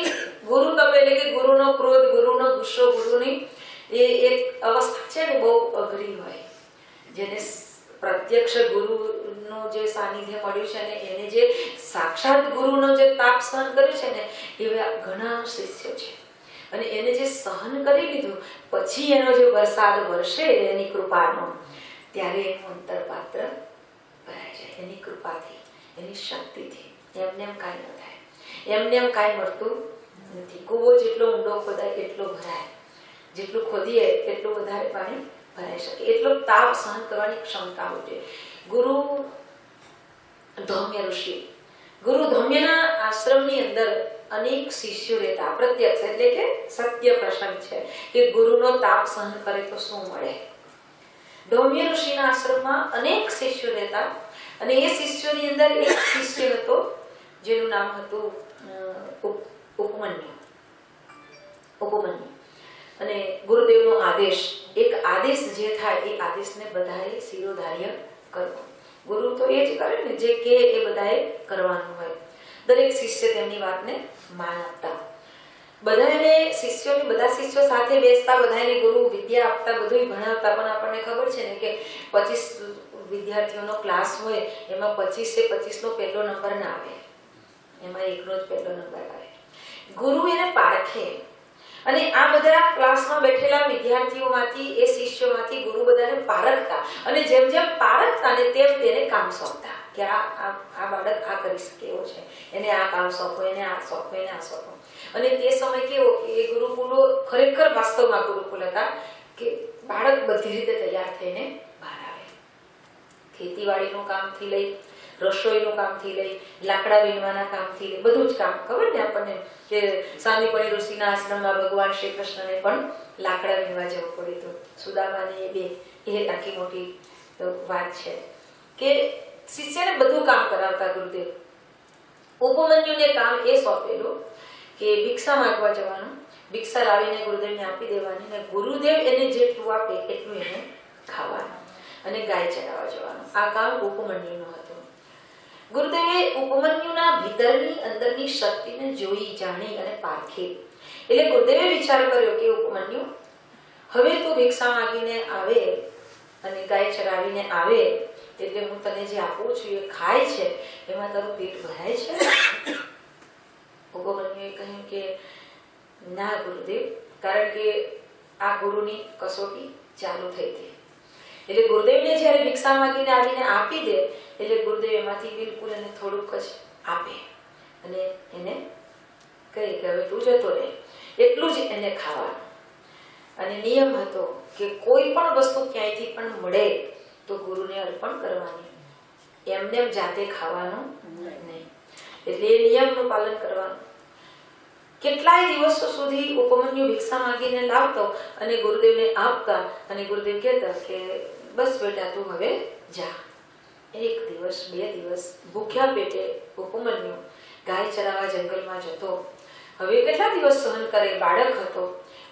ગુરુ તપે એટલે કે ગુરુનો ક્રોધ, ગુરુનો ગુસ્સો, ગુરુની એ એક અવસ્થા છે ને બહુ અઘરી હોય. જેને પ્રત્યક્ષ ગુરુનું જે સાનિધ્ય મળ્યું છે ને એને જે સાક્ષાત ગુરુનો જે તાપ સહન કર્યું છે ને, એવા ઘણા શિષ્યો છે. અને એને જે સહન કરી લીધું, પછી એનો જે વરસાદ વરસે એની કૃપાનો, ત્યારે એનું અંતરપાત્ર ભરાય છે એની કૃપાથી, એની શક્તિથી. એમને એમ કાંઈ ન થાય. એમને એમ કાંઈ મળતું નથી. કૂવો જેટલો ઊંડો ખોદાય, એટલો ભરાય. જેટલું ખોદીએ, એટલું વધારે પાણી ભરાઈ શકે. એટલો તાપ સહન કરવાની ક્ષમતા હોય છે ગુરુ ધૌમ્ય ઋષિ. ગુરુ ધૌમ્યના આશ્રમની અંદર અનેક શિષ્યો રહેતા. પ્રત્યક્ષ એટલે કે સત્ય પ્રસંગ છે. કે ગુરુનો તાપ સહન કરે તો શું મળે? ધૌમ્ય ઋષિના આશ્રમમાં અનેક શિષ્યો રહેતા અને એ શિષ્યોની અંદર એક શિષ્ય હતો, જેનું નામ હતું ઉપમન્યુ. ઉપમન્યુ. અને ગુરુદેવનો આદેશ, એક આદેશ જે થાય એ આદેશને બધાએ શિરોધાર્ય કરવો. ગુરુ તો એ જ કરે ને જે કે એ બધાએ કરવાનું હોય. દરેક શિષ્ય તેમની વાતને માન આપતા બધાને શિષ્યોની બધા શિષ્યો સાથે બેસતા, બધાને ગુરુ વિદ્યા આપતા બધું ભણાવતા. પણ આપણને ખબર છે ને કે પચીસ વિદ્યાર્થીઓનો ક્લાસ હોય, એમાં પચીસે પચીસનો પહેલો નંબર ના આવે. એમાં એકનો જ પહેલો નંબર આવે. ગુરુ એને પારખે અને આ બધા ક્લાસમાં બેઠેલા વિદ્યાર્થીઓમાંથી, એ શિષ્યોમાંથી ગુરુ બધાને પારખતા અને જેમ જેમ પારખતા ને તેમ તેને કામ સોંપતા કે આ આ બાળક આ કરી શકે એવો છે. એને આ કામ સોંપો, એને આ સોંપો, એને આ સોંપો. અને તે સમય કેવો એ ગુરુકુલો ખરેખર વાસ્તવમાં ગુરુકુલ હતા કે બાળક બધી રીતે તૈયાર થઈને બહાર આવે. ખેતીવાડીનું કામથી લઈ રસોઈનું કામથી લઈ, લાકડા વીણવાના કામથી લઈ, બધું જ કામ. ખબર ને આપણને કે સાંદીપણી ઋષિના આશ્રમમાં ભગવાન શ્રી કૃષ્ણને પણ લાકડા વીણવા જવું પડ્યું હતું સુદામાની એ બે, એ આખી મોટી વાત છે. કે શિષ્યને બધું કામ કરાવતા ગુરુદેવ. ઉપમન્યુને કામ એ સોંપેલું કે ભિક્ષા માંગવા જવાનું. ભિક્ષા લાવીને ગુરુદેવને આપી દેવાની અને ગુરુદેવ એને જેટલું આપે એટલું એને ખાવાનું અને ગાય ચરાવવા જવાનું. આ કામ ઉપમન્યુનું ગુરુદેવે ઉપમન્યુના ભીતરની અંદરની શક્તિને જોઈ, જાણી અને પારખી. એટલે ગુરુદેવે વિચાર કર્યો કે ઉપમન્યુ, હવે તું ભિક્ષા માંગીને આવે અને ગાય ચરાવીને આવે, એટલે હું તને જે આપું છું એ ખાય છે, એમાં તારું પેટ ભરાય છે? ઉપમન્યુએ કહ્યું કે, ના ગુરુદેવ, કારણ કે આ ગુરુની કસોટી ચાલુ થઈ હતી એટલે ગુરુદેવને જ્યારે ભિક્ષા માંગીને આવીને આપી દે એટલે ગુરુદેવ એમાંથી બિલકુલ એને થોડુંક જ આપે. અને એને કહે કે હવે તું જતો રહે. એટલું જ એને ખાવાનું. અને નિયમ હતો કે કોઈ પણ વસ્તુ ક્યાંયથી પણ મળે તો ગુરુને અર્પણ કરવાની. એમને જાતે ખાવાનું નહીં. એટલે એ નિયમનું પાલન કરવાનું. કેટલાય દિવસો સુધી ઉપમન્યુ ભિક્ષા માંગીને લાવતો અને ગુરુદેવને આપતા અને ગુરુદેવ કહેતા કે બસ બેટા તું હવે જા. એક દિવસ, બે દિવસ ભૂખ્યા પેટે ઉપમન્યુ ગાય ચરાવવા જંગલમાં જતો. હવે કેટલા દિવસ સહન કરે? બાળક હતો.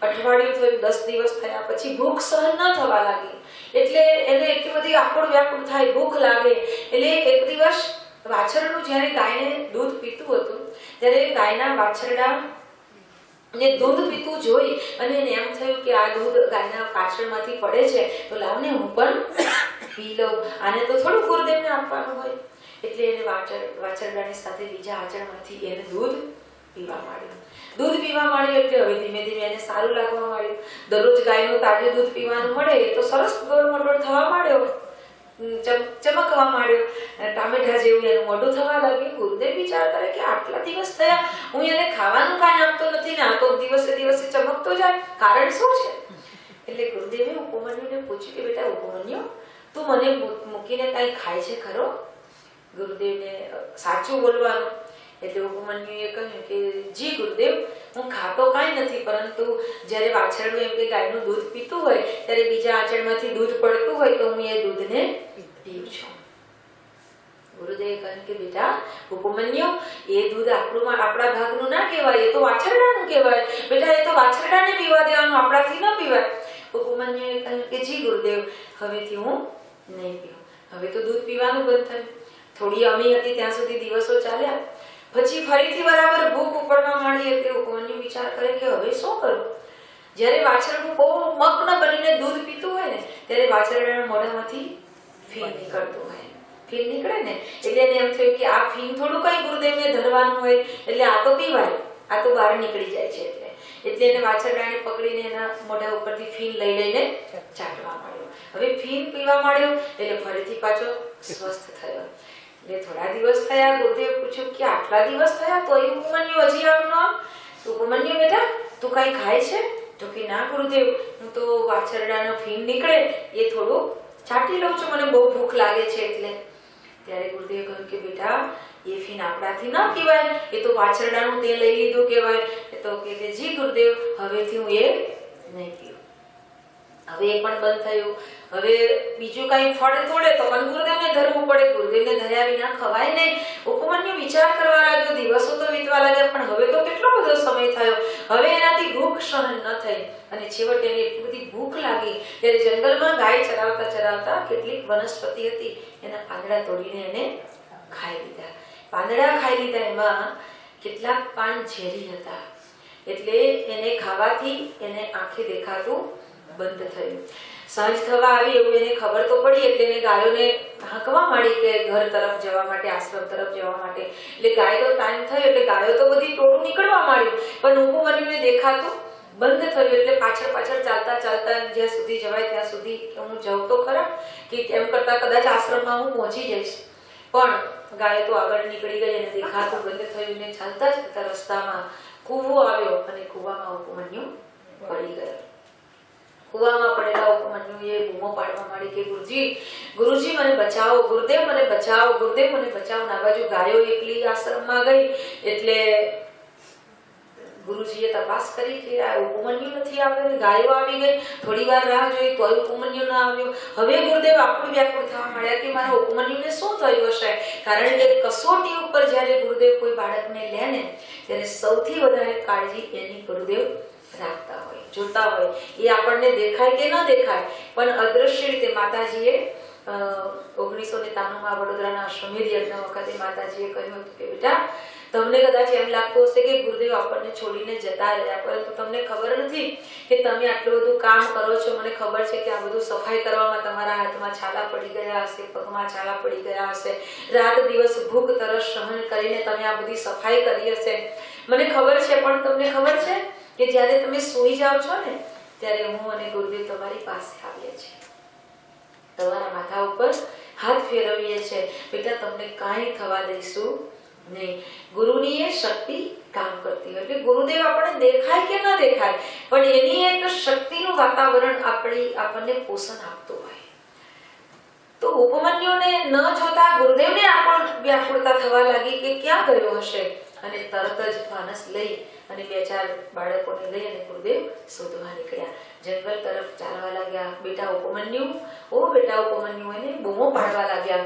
અઠવાડિયું થયું, દસ દિવસ થયા પછી ભૂખ સહન ન થવા લાગી. એટલે એને એટલી બધી આકુળ વ્યાકુળ થાય, ભૂખ લાગે. એટલે એક દિવસ વાછરડું જ્યારે ગાયને દૂધ પીતું હતું, ત્યારે ગાયના વાછરડા ને દૂધ પીતું જોઈ અને એને એમ થયું કે આ દૂધ ગાયના પાછળમાંથી પડે છે, તો લાવને હું પણ પી લઉં આને તો થોડું ગુરુદેવને આપવાનું હોય. એટલે એને વાચર વાછરડાની સાથે બીજા આચરણમાંથી એને દૂધ પીવા માંડ્યું. દૂધ પીવા માંડ્યું એટલે હવે ધીમે ધીમે એને સારું લાગવા માંડ્યું. દરરોજ ગાયનું તાજું દૂધ પીવાનું મળે તો સરસ ગોળ મોટો થવા માંડ્યો. ચમકવા માંડ્યો. ટામેટા જેવું એનું મોઢું થવા લાગ્યું. ગુરુદેવ વિચાર કરે કે આટલા દિવસ થયા. હું એને ખાવાનું કાંઈ આપતો નથી ને આ તો દિવસે દિવસે ચમકતો જાય. કારણ શું છે? એટલે ગુરુદેવે ઉપમન્યુને પૂછ્યું કે, બેટા, ઉપમન્યુ તું મને મૂકીને કાંઈ ખાય છે ખરો? ગુરુદેવને સાચું બોલવાનું. એટલે ઉપમન્યુએ કહ્યું કે, જી ગુરુદેવ, હું ખાતો કાંઈ નથી, પરંતુ જ્યારે વાછરડું એમ કે ગાયનું દૂધ પીતું હોય, ત્યારે બીજા આચરણમાંથી દૂધ પડતું હોય, તો હું એ દૂધને પીઉં છું. ગુરુદેવે કહ્યું કે, બેટા, ઉપમન્યુ, એ દૂધ આપણું આપણા ભાગનું ના કહેવાય, એ તો વાછરડાનું કહેવાય. બેટા, એ તો વાછરડાને પીવા દેવાનું, આપણાથી ન પીવાય. ઉપમન્યુએ કહ્યું કે, જી ગુરુદેવ, હવેથી હું નહીં પીવું. હવે તો દૂધ પીવાનું બંધ થયું. થોડી અમી હતી ત્યાં સુધી દિવસો ચાલ્યા. પછી ફરીથી બરાબર ભૂખ ઉપડવા માંડી એટલે ઉપવનની વિચાર કરે કે હવે શું કરું? જ્યારે વાછરડું બહુ મગ્ન બનીને દૂધ પીતું હોય ને ત્યારે વાછરડાના મોઢામાંથી ફીણ નીકળતું હોય. ફીણ નીકળે ને એટલે એને એમ થયું કે આ ફીણ થોડું કઈ ગુરુદેવને ધરવાનું હોય એટલે આ તો પીવાય. આ તો બહાર નીકળી જાય છે એટલે. એટલે એને વાછરડાને પકડીને એના મોઢા ઉપરથી ફીણ લઈ લઈને ચાટવા માંડ્યો હવે ફીન પીવા માંડ્યો એટલે ફરીથી પાછો સ્વસ્થ થયો. એટલે થોડા દિવસ થયા ગુરુદેવ પૂછ્યું કે આટલા દિવસ થયા તો એ ઉપમન્યુ હજી આમ તો ઉપમન્યુ, બેટા, તું કઈ ખાય છે? તો કે ના, ગુરુદેવ, હું તો વાછરડાનો ફીણ નીકળે, એ થોડું ચાટી લઉં છું, મને બહુ ભૂખ લાગે છે એટલે. ત્યારે ગુરુદેવે કહ્યું કે, બેટા, એ ફીણ આપણાથી ન પીવાય, એ તો વાછરડાનું તે લઈ લીધું કહેવાય. તો કે જી, ગુરુદેવ, હવેથી હું એ નહીં પીવું હવે એ પણ બંધ થયું. હવે બીજું કઈ ફળ તોડે તો પણ ગુરુદેવને ધરવું પડે. ગુરુદેવને ધર્યા વિના ખવાય નહીં. ઉપમન્યુ વિચાર કરવા લાગ્યો, દિવસો તો વીતવા લાગ્યા, પણ હવે તો કેટલો બધો સમય થયો. હવે એનાથી ભૂખ સહન ન થઈ. અને છેવટે એને એટલી બધી ભૂખ લાગી ત્યારે જંગલમાં ગાય ચરાવતા ચરાવતા કેટલીક વનસ્પતિ હતી. એના પાંદડા તોડીને એને ખાઈ લીધા. પાંદડા ખાઈ લીધા એમાં કેટલાક પાન ઝેરી હતા. એટલે એને ખાવાથી એને આંખે દેખાતું બંધ થયું સાંજ થવા આવી એવું એને ખબર તો પડી એટલે એને ગાયોને હાંકવા માંડી કે ઘર તરફ જવા માટે, આશ્રમ તરફ જવા માટે. એટલે ગાયનો ટાઈમ થયો એટલે ગાયો તો બધી ટોળું નીકળવા માંડ્યું. પણ ઉપમન્યુને દેખાતું બંધ થયું એટલે પાછળ પાછળ ચાલતા ચાલતા જ્યાં સુધી જવાય ત્યાં સુધી હું જાઉં તો ખરા કે એમ કરતા કદાચ આશ્રમમાં હું પહોંચી જઈશ. પણ ગાય તો આગળ નીકળી ગઈ અને દેખાતું બંધ થયું ને ચાલતા ચાલતા રસ્તામાં કૂવો આવ્યો અને કૂવામાં ઉપમન્યુ પડી ગયો. કૂવામાં પડેલા ઉપમન્યુએ બૂમો પાડવા માંડી કે, ગુરુજી ગુરુજી, મને બચાવો, ગુરુદેવ, મને બચાવો, ગુરુદેવ, મને બચાવો. ને બાજુ ગાયો એકલી આશ્રમમાં ગઈ એટલે ગુરુજીએ તપાસ કરી કે આ ઉપમન્યુ નથી આવ્યો ગાયો આવી ગઈ. થોડી વાર રાહ જોઈ, તોય ઉપમન્યુ ના આવ્યો. હવે ગુરુદેવ આપણું વ્યાકુળ થવા માંડ્યા કે, મારા ઉપમન્યુને શું થયું હશે? કારણ કે કસોટી ઉપર જ્યારે ગુરુદેવ કોઈ બાળકને લે ને, ત્યારે સૌથી વધારે કાળજી એની ગુરુદેવ રાખતા જોતા હોય, એ આપણને દેખાય કે ન દેખાય. પણ અદ્રશ્ય રીતે માતાજીએ ઓગણીસો ને તાણુમાં વડોદરાના અશ્વમેધ યજ્ઞ વખતે માતાજીએ કહ્યું હતું કે, બેટા, તમને કદાચ એમ લાગતું હશે કે ગુરુદેવ આપણને છોડીને જતા રહ્યા, પરંતુ તમને ખબર નથી કે તમે આટલું બધું કામ કરો છો. મને ખબર છે કે આ બધું સફાઈ કરવામાં તમારા હાથમાં છાલા પડી ગયા હશે, પગમાં છાલા પડી ગયા હશે. રાત દિવસ ભૂખ તરસ સહન કરીને તમે આ બધી સફાઈ કરી હશે. મને ખબર છે, પણ તમને ખબર છે? કે જ્યારે તમે સૂઈ જાઓ છો ને, ત્યારે હું અને ગુરુદેવ તમારી પાસે આવીએ છીએ. તમારા માથા ઉપર હાથ ફેરવીએ છે બેટા, તમને કાંઈ થવા દઈશું નહીં. ગુરુની એ શક્તિ કામ કરતી હોય. એટલે ગુરુદેવ આપણને દેખાય કે ન દેખાય, પણ એની એક શક્તિનું વાતાવરણ આપણી, આપણને પોષણ આપતું હોય. તો ઉપમન્યુને ન જોતા ગુરુદેવને આપણ વ્યાકુળતા થવા લાગી કે ક્યાં ગયો હશે? અને તરત જ માનસ લઈ અને બે ચાર બાળકોને લઈ અને ગુરુદેવ શોધવા નીકળ્યા. જંગલ તરફ ચાલવા લાગ્યા. બેટા ઉપમન્યુ ઓ બેટા ઉપમન્યુ એને બૂમો પાડવા લાગ્યા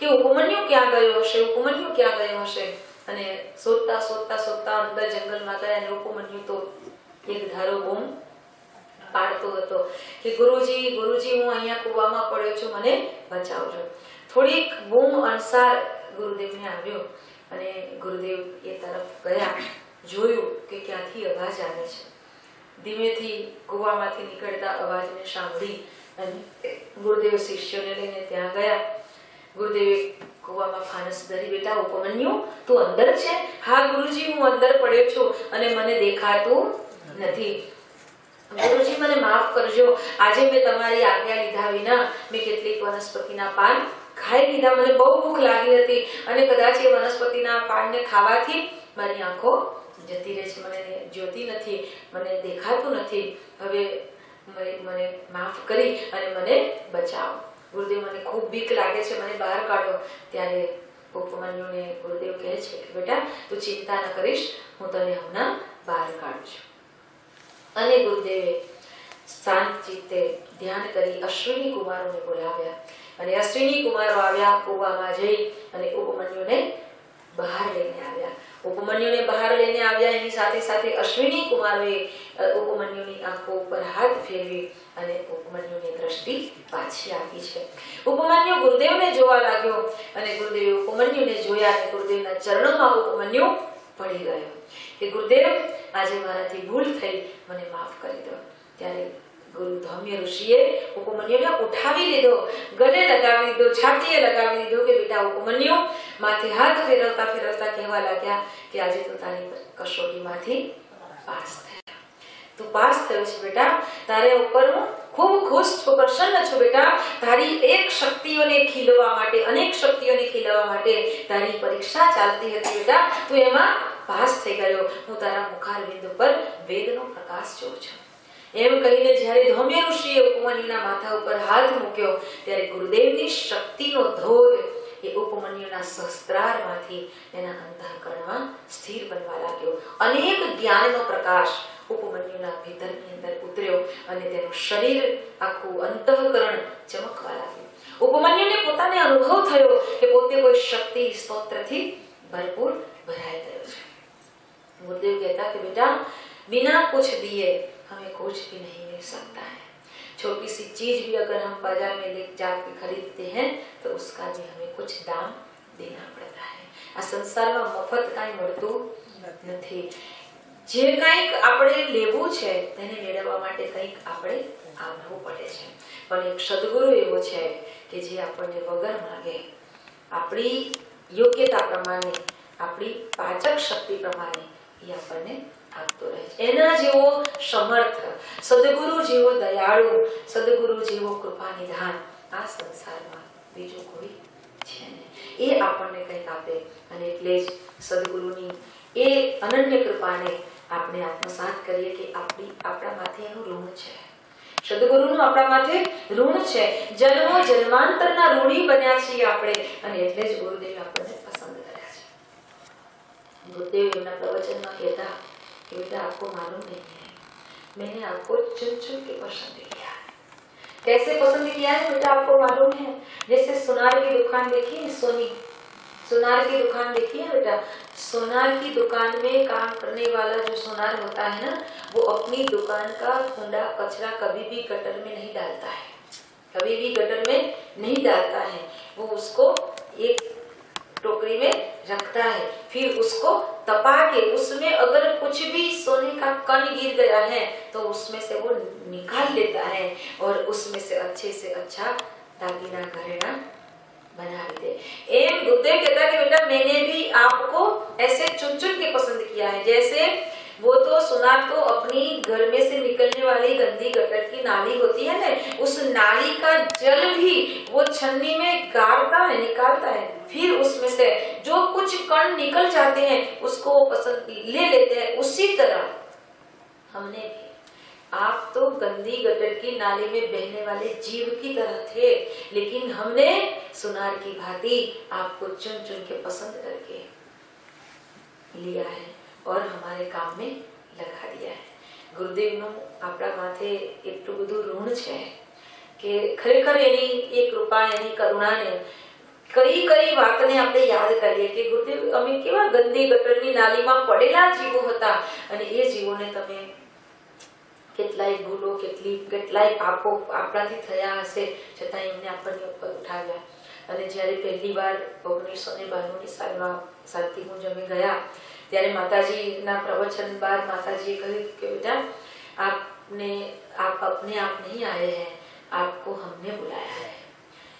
કે ઉપમન્યુ ક્યાં ગયો હશે? ઉપમન્યુ ક્યાં ગયો હશે? અને શોધતા શોધતા શોધતા અંદર જંગલમાં ગયા અને ઉપમન્યુ તો એક ધારો બૂમ પાડતો હતો કે ગુરુજી ગુરુજી, હું અહીંયા કુવામાં પડ્યો છું, મને બચાવજો. થોડીક બૂમ અણસાર ગુરુદેવને આવ્યો અને ગુરુદેવ એ તરફ ગયા. જોયું કે ક્યાંથી અવાજ આવે છે. ધીમેથી કૂવામાંથી નીકળતા અવાજને સાંભળી અને ગુરુદેવ શિષ્યોને લઈને ત્યાં ગયા. ગુરુદેવે કૂવામાં ફાનસ ધરી બેટા, ઉપમન્યુ, તું અંદર છે? હા, ગુરુજી, હું અંદર પડ્યો છું અને મને દેખાતું નથી. ગુરુજી, મને માફ કરજો. આજે મેં તમારી આજ્ઞા લીધા વિના મેં કેટલીક વનસ્પતિના પાન ખાઈ લીધા. મને બહુ ભૂખ લાગી હતી અને કદાચ એ વનસ્પતિના પાનને ખાવાથી મારી આંખો જતી રહે છે, મને જોતી નથી, મને દેખાતું નથી. હવે મને- માફ કરી અને મને બચાવો. ગુરુદેવ, મને ખૂબ બીક લાગે છે, મને બહાર કાઢો. ત્યારે ઉપમન્યુને ગુરુદેવ કહે છે કે, બેટા, તું ચિંતા ન કરીશ, હું તને હમણાં બહાર કાઢું છું. અને ગુરુદેવે શાંત ચિત્તે ધ્યાન કરી અશ્વિની કુમારોને બોલાવ્યા. અને અશ્વિની કુમારો આવ્યા, કુવામાં જઈ અને ઉપમન્યુને બહાર લઈને આવ્યા. ઉપમન્યુને બહાર લઈને આવ્યા. એની સાથે સાથે અશ્વિની કુમારે ઉપમન્યુની આંખો ઉપર હાથ ફેરવી અને ઉપમન્યુની દ્રષ્ટિ પાછી આપી છે. ઉપમન્યુ ગુરુદેવને જોવા લાગ્યો અને ગુરુદેવે ઉપમન્યુને જોયા અને ગુરુદેવના ચરણોમાં ઉપમન્યુ પડી ગયો. કે ગુરુદેવ, આજે મારાથી ભૂલ થઈ, મને માફ કરી દો. ત્યારે ગુરુ ધમ્ય ઋષિએ ઉપમન્યુને ઉઠાવી લીધો, ગળે લગાવી દીધો, છાતીએ લગાવી દીધો કે બેટા ઉપમન્યુ, માથે હાથ ફેરવતા ફેરવતા કહેવા લાગ્યા કે આજે તો તારી કસોટીમાંથી પાસ થયા. તું પાસ થયો છે બેટા. તારે ઉપર હું ખૂબ ખુશ છું, પ્રસન્ન છું બેટા. તારી એક શક્તિઓને ખીલવા માટે, અનેક શક્તિઓને ખીલવા માટે તારી પરીક્ષા ચાલતી હતી બેટા. તું એમાં પાસ થઈ ગયો. હું તારા મુખારબિંદ ઉપર વેદનો પ્રકાશ જોઉં છું. એમ કહીને જ્યારે ધમ્ય ઋષિએ ઉપમન્યુના માથા ઉપર હાથ મૂક્યો, ત્યારે ગુરુદેવની શક્તિનો ધોધ એ ઉપમન્યુના સહસ્ત્રારમાંથી એના અંતઃકરણમાં સ્થિર બનવા લાગ્યો. અનેક જ્ઞાનનો પ્રકાશ ઉપમન્યુના ભીતરની અંદર ઉતર્યો અને તેનું શરીર આખું અંતઃકરણ ચમકવા લાગ્યું. ઉપમન્યુને પોતાને અનુભવ થયો કે પોતે કોઈ શક્તિ સ્તોત્રથી ભરપૂર ભરાઈ ગયો છે. ગુરુદેવ કહેતા કે, બેટા બિના કુછ દિયે हमें कुछ भी नहीं मिल सकता है छोटी सी चीज भी अगर हम बाजार में ले जाके खरीदते हैं तो उसका भी हमें कुछ दाम देना પડતા है આ સંસારમાં મફત કાંઈ મળતું નથી જે કંઈક આપણે લેવું છે તેને મેળવવા માટે કંઈક આપણે આપવું પડે છે પણ એક સદગુરુ એવો છે કે જે આપણને વગર માંગે આપણી યોગ્યતા પ્રમાણે આપણી પાચક શક્તિ પ્રમાણે એ આપણને આપતો રહે એના જેવો સમર્થ, સદગુરુ જેવો દયાળુ, સદગુરુ જેવો કૃપા નિધાન આ સંસારમાં બીજો કોઈ છે એ આપણને કંઈક આપે અને એટલે જ સદગુરુની એ અનન્ય કૃપાને આપણે આત્મસાત કરીએ કે આપણી, આપણા માથે એનું ઋણ છે. સદગુરુનું આપણા માથે ઋણ છે. જન્મો, જન્માંતરના ઋણી બન્યા છીએ આપણે અને એટલે જ ગુરુદેવ આપણને પસંદ કર્યા છે. ગુરુદેવ એમના પ્રવચનમાં કહેતા कि बेटा आपको मालूम नहीं है। मैंने आपको चुन चुन के पसंद किया है कैसे पसंद किया है, बेटा, आपको मालूम है? जैसे सुनार की दुकान देखी है, सोनी? सुनार की दुकान देखी है, बेटा? सोनार की दुकान में काम करने वाला जो सोनार होता है ना, वो अपनी दुकान का कूड़ा कचरा कभी भी गटर में नहीं डालता है। कभी भी गटर में नहीं डालता है। वो उसको एक टोकरी में रखता है। फिर उसको तपा के उसमें अगर कुछ भी सोने का कण गिर गया है तो उसमें से वो निकाल लेता है और उसमें से अच्छे से अच्छा दागिना घरेना बना दे एम गुरुदेव कहता है कि बेटा, मैंने भी आपको ऐसे चुन चुन के पसंद किया है, जैसे वो तो सुनार तो अपनी घर में से निकलने वाली गंदी गटर की नाली होती है ना, उस नाली का जल भी वो छन्नी में गाड़ता है, निकालता है। फिर उसमें से जो कुछ कण निकल जाते हैं, उसको वो पसंद ले लेते हैं। उसी तरह हमने आप तो गंदी गटर की नाली में बहने वाले जीव की तरह थे, लेकिन हमने सुनार की भांति आपको चुन चुन के पसंद करके लिया है। और हमारे काम में લખા દિયા હે ગુરુદેવનું આપણા માથે એટલું બધું ઋણ છે કે ખરેખર એની એ કૃપા એની કરુણાને કઈ કઈ વાતને આપણે યાદ કરીએ કે ગુરુદેવ અમે કેવા ગંદી ગટરની નાલીમાં પડેલા જીવો હતા અને એ જીવોને તમે કેટલાય ભૂલો કેટલી કેટલાય પાપો આપણાથી થયા હશે છતાં એમને આપણને ઉપર ઉઠાવ્યા અને જ્યારે પહેલી વાર ઓગણીસો ને બાણુંની સાલમાં શાંતિકુંજ અમે ગયા ત્યારે માતાજીના પ્રવચન બાદ માતાજીએ કહ્યું કે બેટા आपने आप अपने आप नहीं आए हैं आपको हमने बुलाया है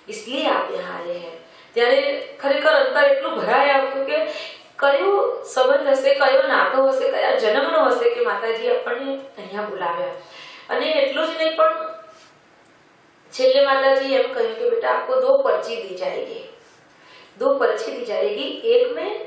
इसलिए आप यहाँ आए हैं ત્યારે ખરેખર અંતર એટલું ભરાય આવતું કે કયો સંબંધ હશે કયો નાતો હશે કયા જન્મનો હશે કે માતાજી આપણને અહીંયા બોલાવ્યા અને એટલું જ નહીં પણ છેલ્લે माताजी एम कहे कि बेटा आपको दो पर्ची दी जाएगी दो पर्ची दी जाएगी एक में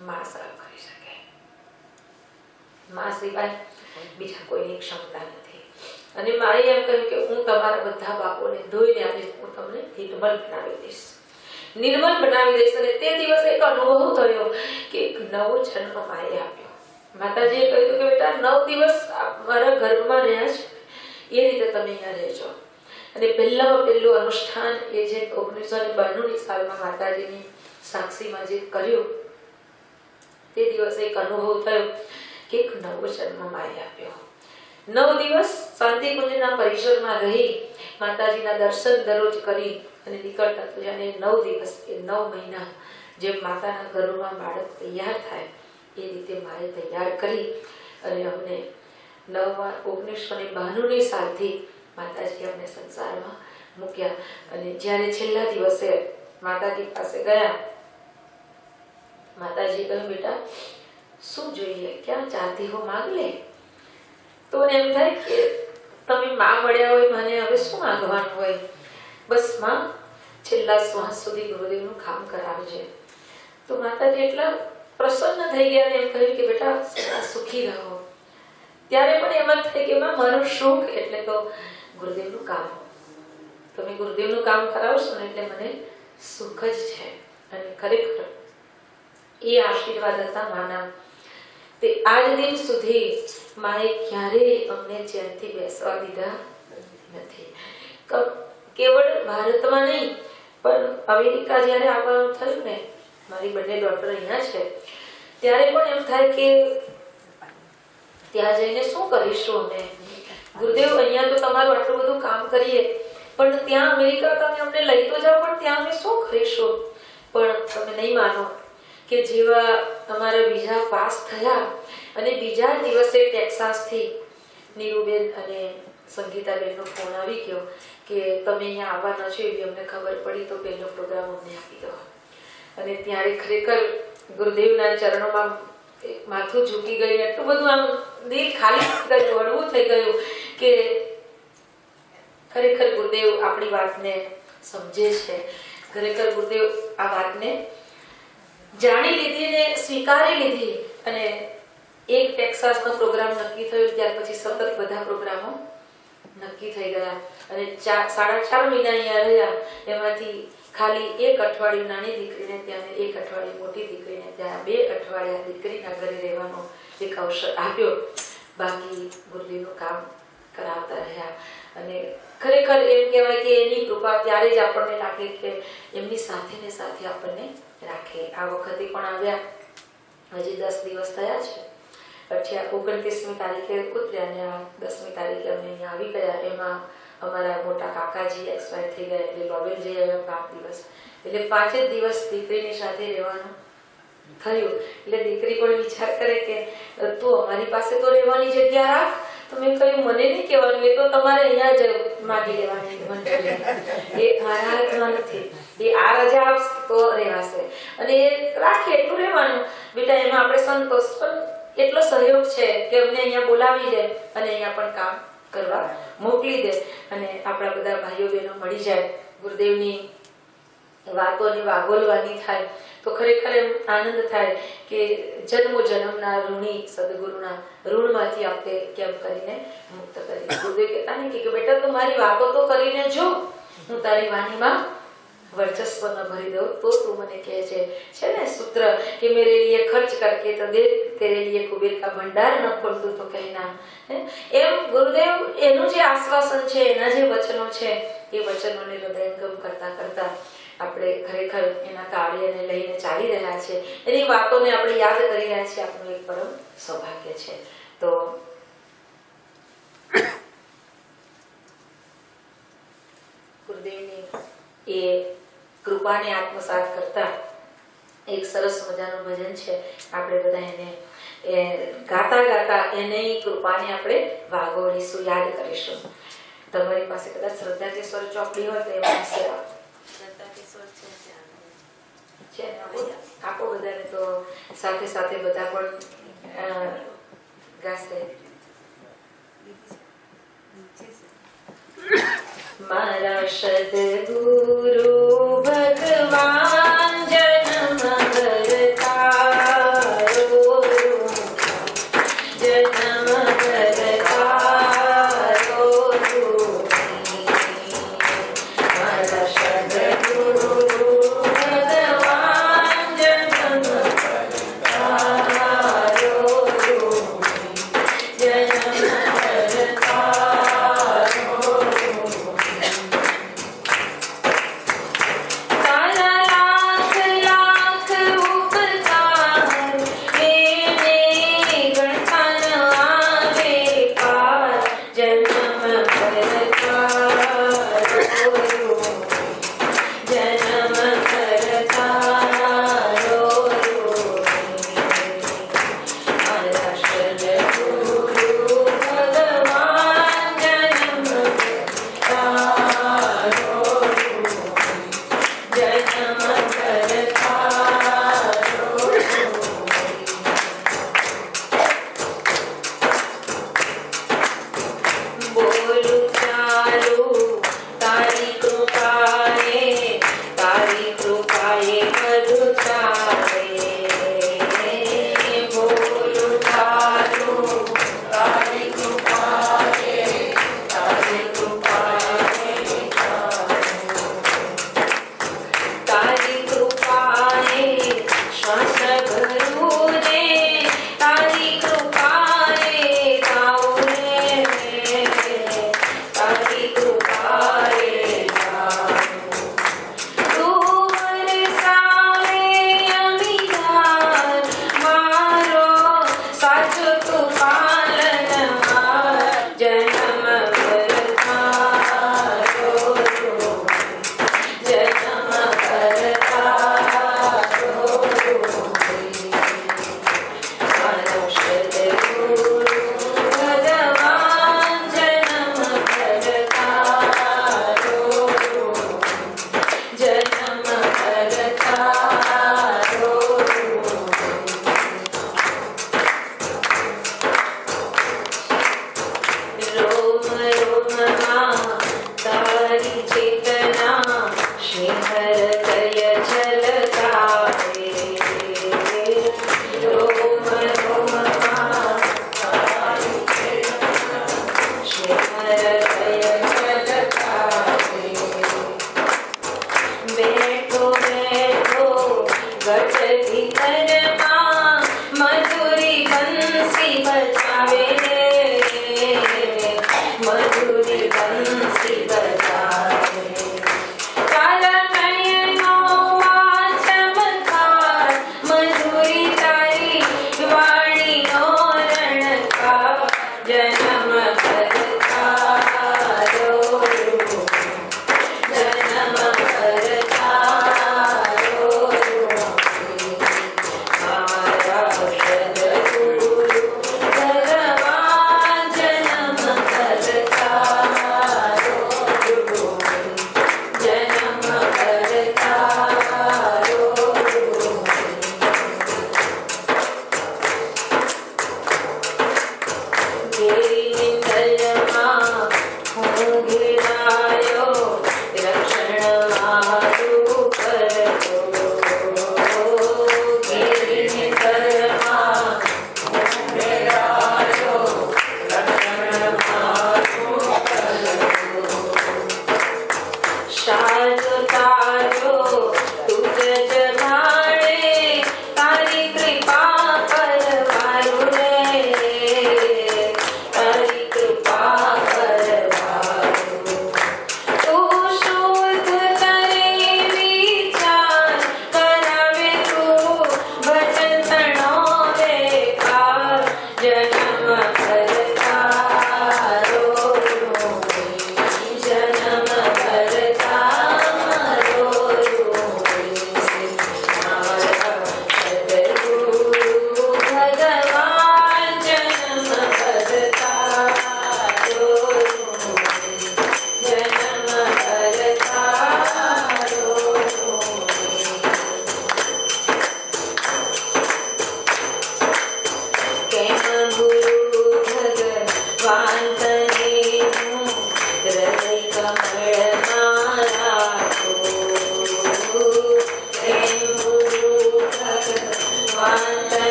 માં સાફ કરી શકે માં સિવાય બીજા કોઈની ક્ષમતા નથી અને મારે એમ કહ્યું કે હું તમારા બધા બાપોને ધોઈને આપીશ હું તમને નિર્મલ બનાવી દઈશ નિર્મલ બનાવી દઈશ અને તે દિવસે એક અનુભવ થયો કે એક નવો જન્મ મારે આપ્યો માતાજીએ કહ્યું કે બેટા નવ દિવસ મારા ઘરમાં રહ્યા છે એ રીતે તમે અહીંયા રહેજો અને પહેલામાં પહેલું અનુષ્ઠાન એ જે ઓગણીસો ને બાણુંની સાલમાં માતાજીની સાક્ષીમાં જે કર્યું તે દિવસે એક અનુભવ થયો કે એક નવો જન્મ માએ આપ્યો. નવ દિવસ શાંતિકુંજના પરિસરમાં રહી, માતાજીના દર્શન દરરોજ કરી અને નીકળતા તો નવ દિવસ કે નવ મહિના જેમ માતાના ગર્ભમાં બાળક તૈયાર થાય, એ રીતે મારે તૈયાર કરી અને અમને નવમાં ઓગણીસો ને બાણુંની સાલથી માતાજી અમને સંસારમાં મૂક્યા. અને જ્યારે છેલ્લા દિવસે માતાજી પાસે ગયા માતાજી કહ્યું બેટા, શું જોઈએ? ક્યાં ચાહતી હો માગ લે? તો એમ થાય કે તમે માં મળ્યા હોય, મને હવે શું માંગવાનું હોય? બસમાં છેલ્લા શ્વાસ સુધી ગુરુદેવનું કામ કરાવજે. તો માતાજી એટલા પ્રસન્ન થઈ ગયા એમ કહ્યું કે, બેટા સુખી રહો. ત્યારે પણ એમ થાય કે માં મારું શોખ એટલે તો ગુરુદેવનું કામ. તમે ગુરુદેવનું કામ કરાવશો ને એટલે મને સુખ જ છે. અને ખરેખર એ આશીર્વાદ હતા માના. તે આજ દિન સુધી માએ ક્યારેય અમને ચેનથી બેસવા દીધા નથી. કેવળ ભારતમાં નહીં, પણ અમેરિકા જ્યારે આવવાનું થયું ને, મારી બંને ડોટર અહીંયા છે, ત્યારે પણ એમ થાય કે ત્યાં જઈને શું કરીશું અમે? ગુરુદેવ, અહીંયા તો તમારું આટલું બધું કામ કરીએ, પણ ત્યાં અમેરિકા તમે અમને લઈ તો જાઓ, પણ ત્યાં અમે શું કરીશું? પણ તમે નહીં માનો. કે જેવા અમારા વિઝા પાસ થયા અને બીજા દિવસે ટેક્સાસથી નીરુબેન અને સંગીતાબેનનો ફોન આવી ગયો કે તમે અહીંયા આવવાના છો એવી અમને ખબર પડી તો પહેલો પ્રોગ્રામ અમને આપી દો. અને ત્યારે ખરેખર ગુરુદેવના ચરણોમાં માથું ઝૂકી ગયું, એટલું બધું આમ દિલ ખાલી ગયું, હળવું થઈ ગયું કે ખરેખર ગુરુદેવ આપણી વાતને સમજે છે. ખરેખર ગુરુદેવ આ વાતને જાણી લીધી ને સ્વીકારી લીધી અને એક ટેક્સાસનો પ્રોગ્રામ નક્કી થયો ત્યાર પછી સતત બધા પ્રોગ્રામો નક્કી થઈ ગયા. અને સાડા ચાર મહિના અહીંયા રહ્યા, એમાંથી ખાલી એક અઠવાડિયું નાની દીકરીને ત્યાં એક અઠવાડિયું મોટી દીકરીને ત્યાં બે અઠવાડિયા દીકરીના ઘરે રહેવાનો એક અવસર આપ્યો. બાકી મુરલીનું કામ કરાવતા રહ્યા. અને ખરેખર એમ કહેવાય કે એની કૃપા ત્યારે જ આપણને લાગે કે એમની સાથે ને સાથે આપણને રાખે. આ વખતે પણ આવ્યા. હજી દસ દિવસ થયા છે. પછી આ ઓગણત્રીસમી તારીખે ઉતર્યા ને દસમી તારીખે અમે અહીંયા આવી ગયા એમાં અમારા મોટા કાકાજી એક્સપાયર થઈ ગયા એટલે જઈ આવ્યા પાંચ દિવસ. એટલે પાંચ જ દિવસ દીકરીની સાથે રહેવાનું થયું. એટલે દીકરી પણ વિચાર કરે કે, તું અમારી પાસે તો રહેવાની જગ્યા રાખ. તો મેં કહ્યું મને નહીં કહેવાનું. એ તો તમારે અહીંયા જ માગી લેવાની એ મારા હાથમાં નથી. એ આ રજા આપશે તો રહેવાશે. અને એ રાખે એટલું રહેવાનું. બેટા, એમાં આપણે સંતોષ. પણ એટલો સહયોગ છે કે અમને અહીંયા બોલાવી દે અને અહીંયા પણ કામ કરવા મોકલી દે. અને આપણા બધા ભાઈઓ બહેનો મળી જાય. ગુરુદેવની વાતોની વાગોલવાની થાય. તો ખરેખર એમ આનંદ થાય કે જન્મો જન્મના ઋણી સદગુરુના ઋણમાંથી આપણે કેમ કરીને મુક્ત કરી ગુરુદેવ કહેતા ને કે બેટા, તું મારી વાતો તો કરીને જો. હું તારી વાણીમાં वर्चस्व न भरी दो तो तू મને કહે છે છે ને સૂત્ર કે મેરે लिए खर्च करके तो दे तेरे लिए कुबेर का भंडार न खोल दो तो कहना હે? એમ ગુરુદેવ એનું જે આશ્વાસન છે એના જે વચનો છે એ વચનોને હૃદયંગમ કરતા કરતા આપણે ખરેખર એના કાર્યને લઈને ચાલી રહ્યા છે એની વાતોને આપણે યાદ કરી રહ્યા છીએ આપણું એક પરમ સૌભાગ્ય છે તો ગુરુદેવની એ કૃપાને આત્મસાત કરતા એક સરસ મજાનું ભજન છે. આપણે બધા એને એ ગાતા ગાતા એને કૃપાને આપણે વાગોળીશું યાદ કરીશું. તમારી પાસે કદાચ શ્રદ્ધા કેશ્વર ચોપડી હોય તો એ પાસે છે ને આપો- આપો બધાને તો સાથે સાથે બધા પણ ગાશે. ગાશે મારા महाराष्ट्र गुरु भगवान्।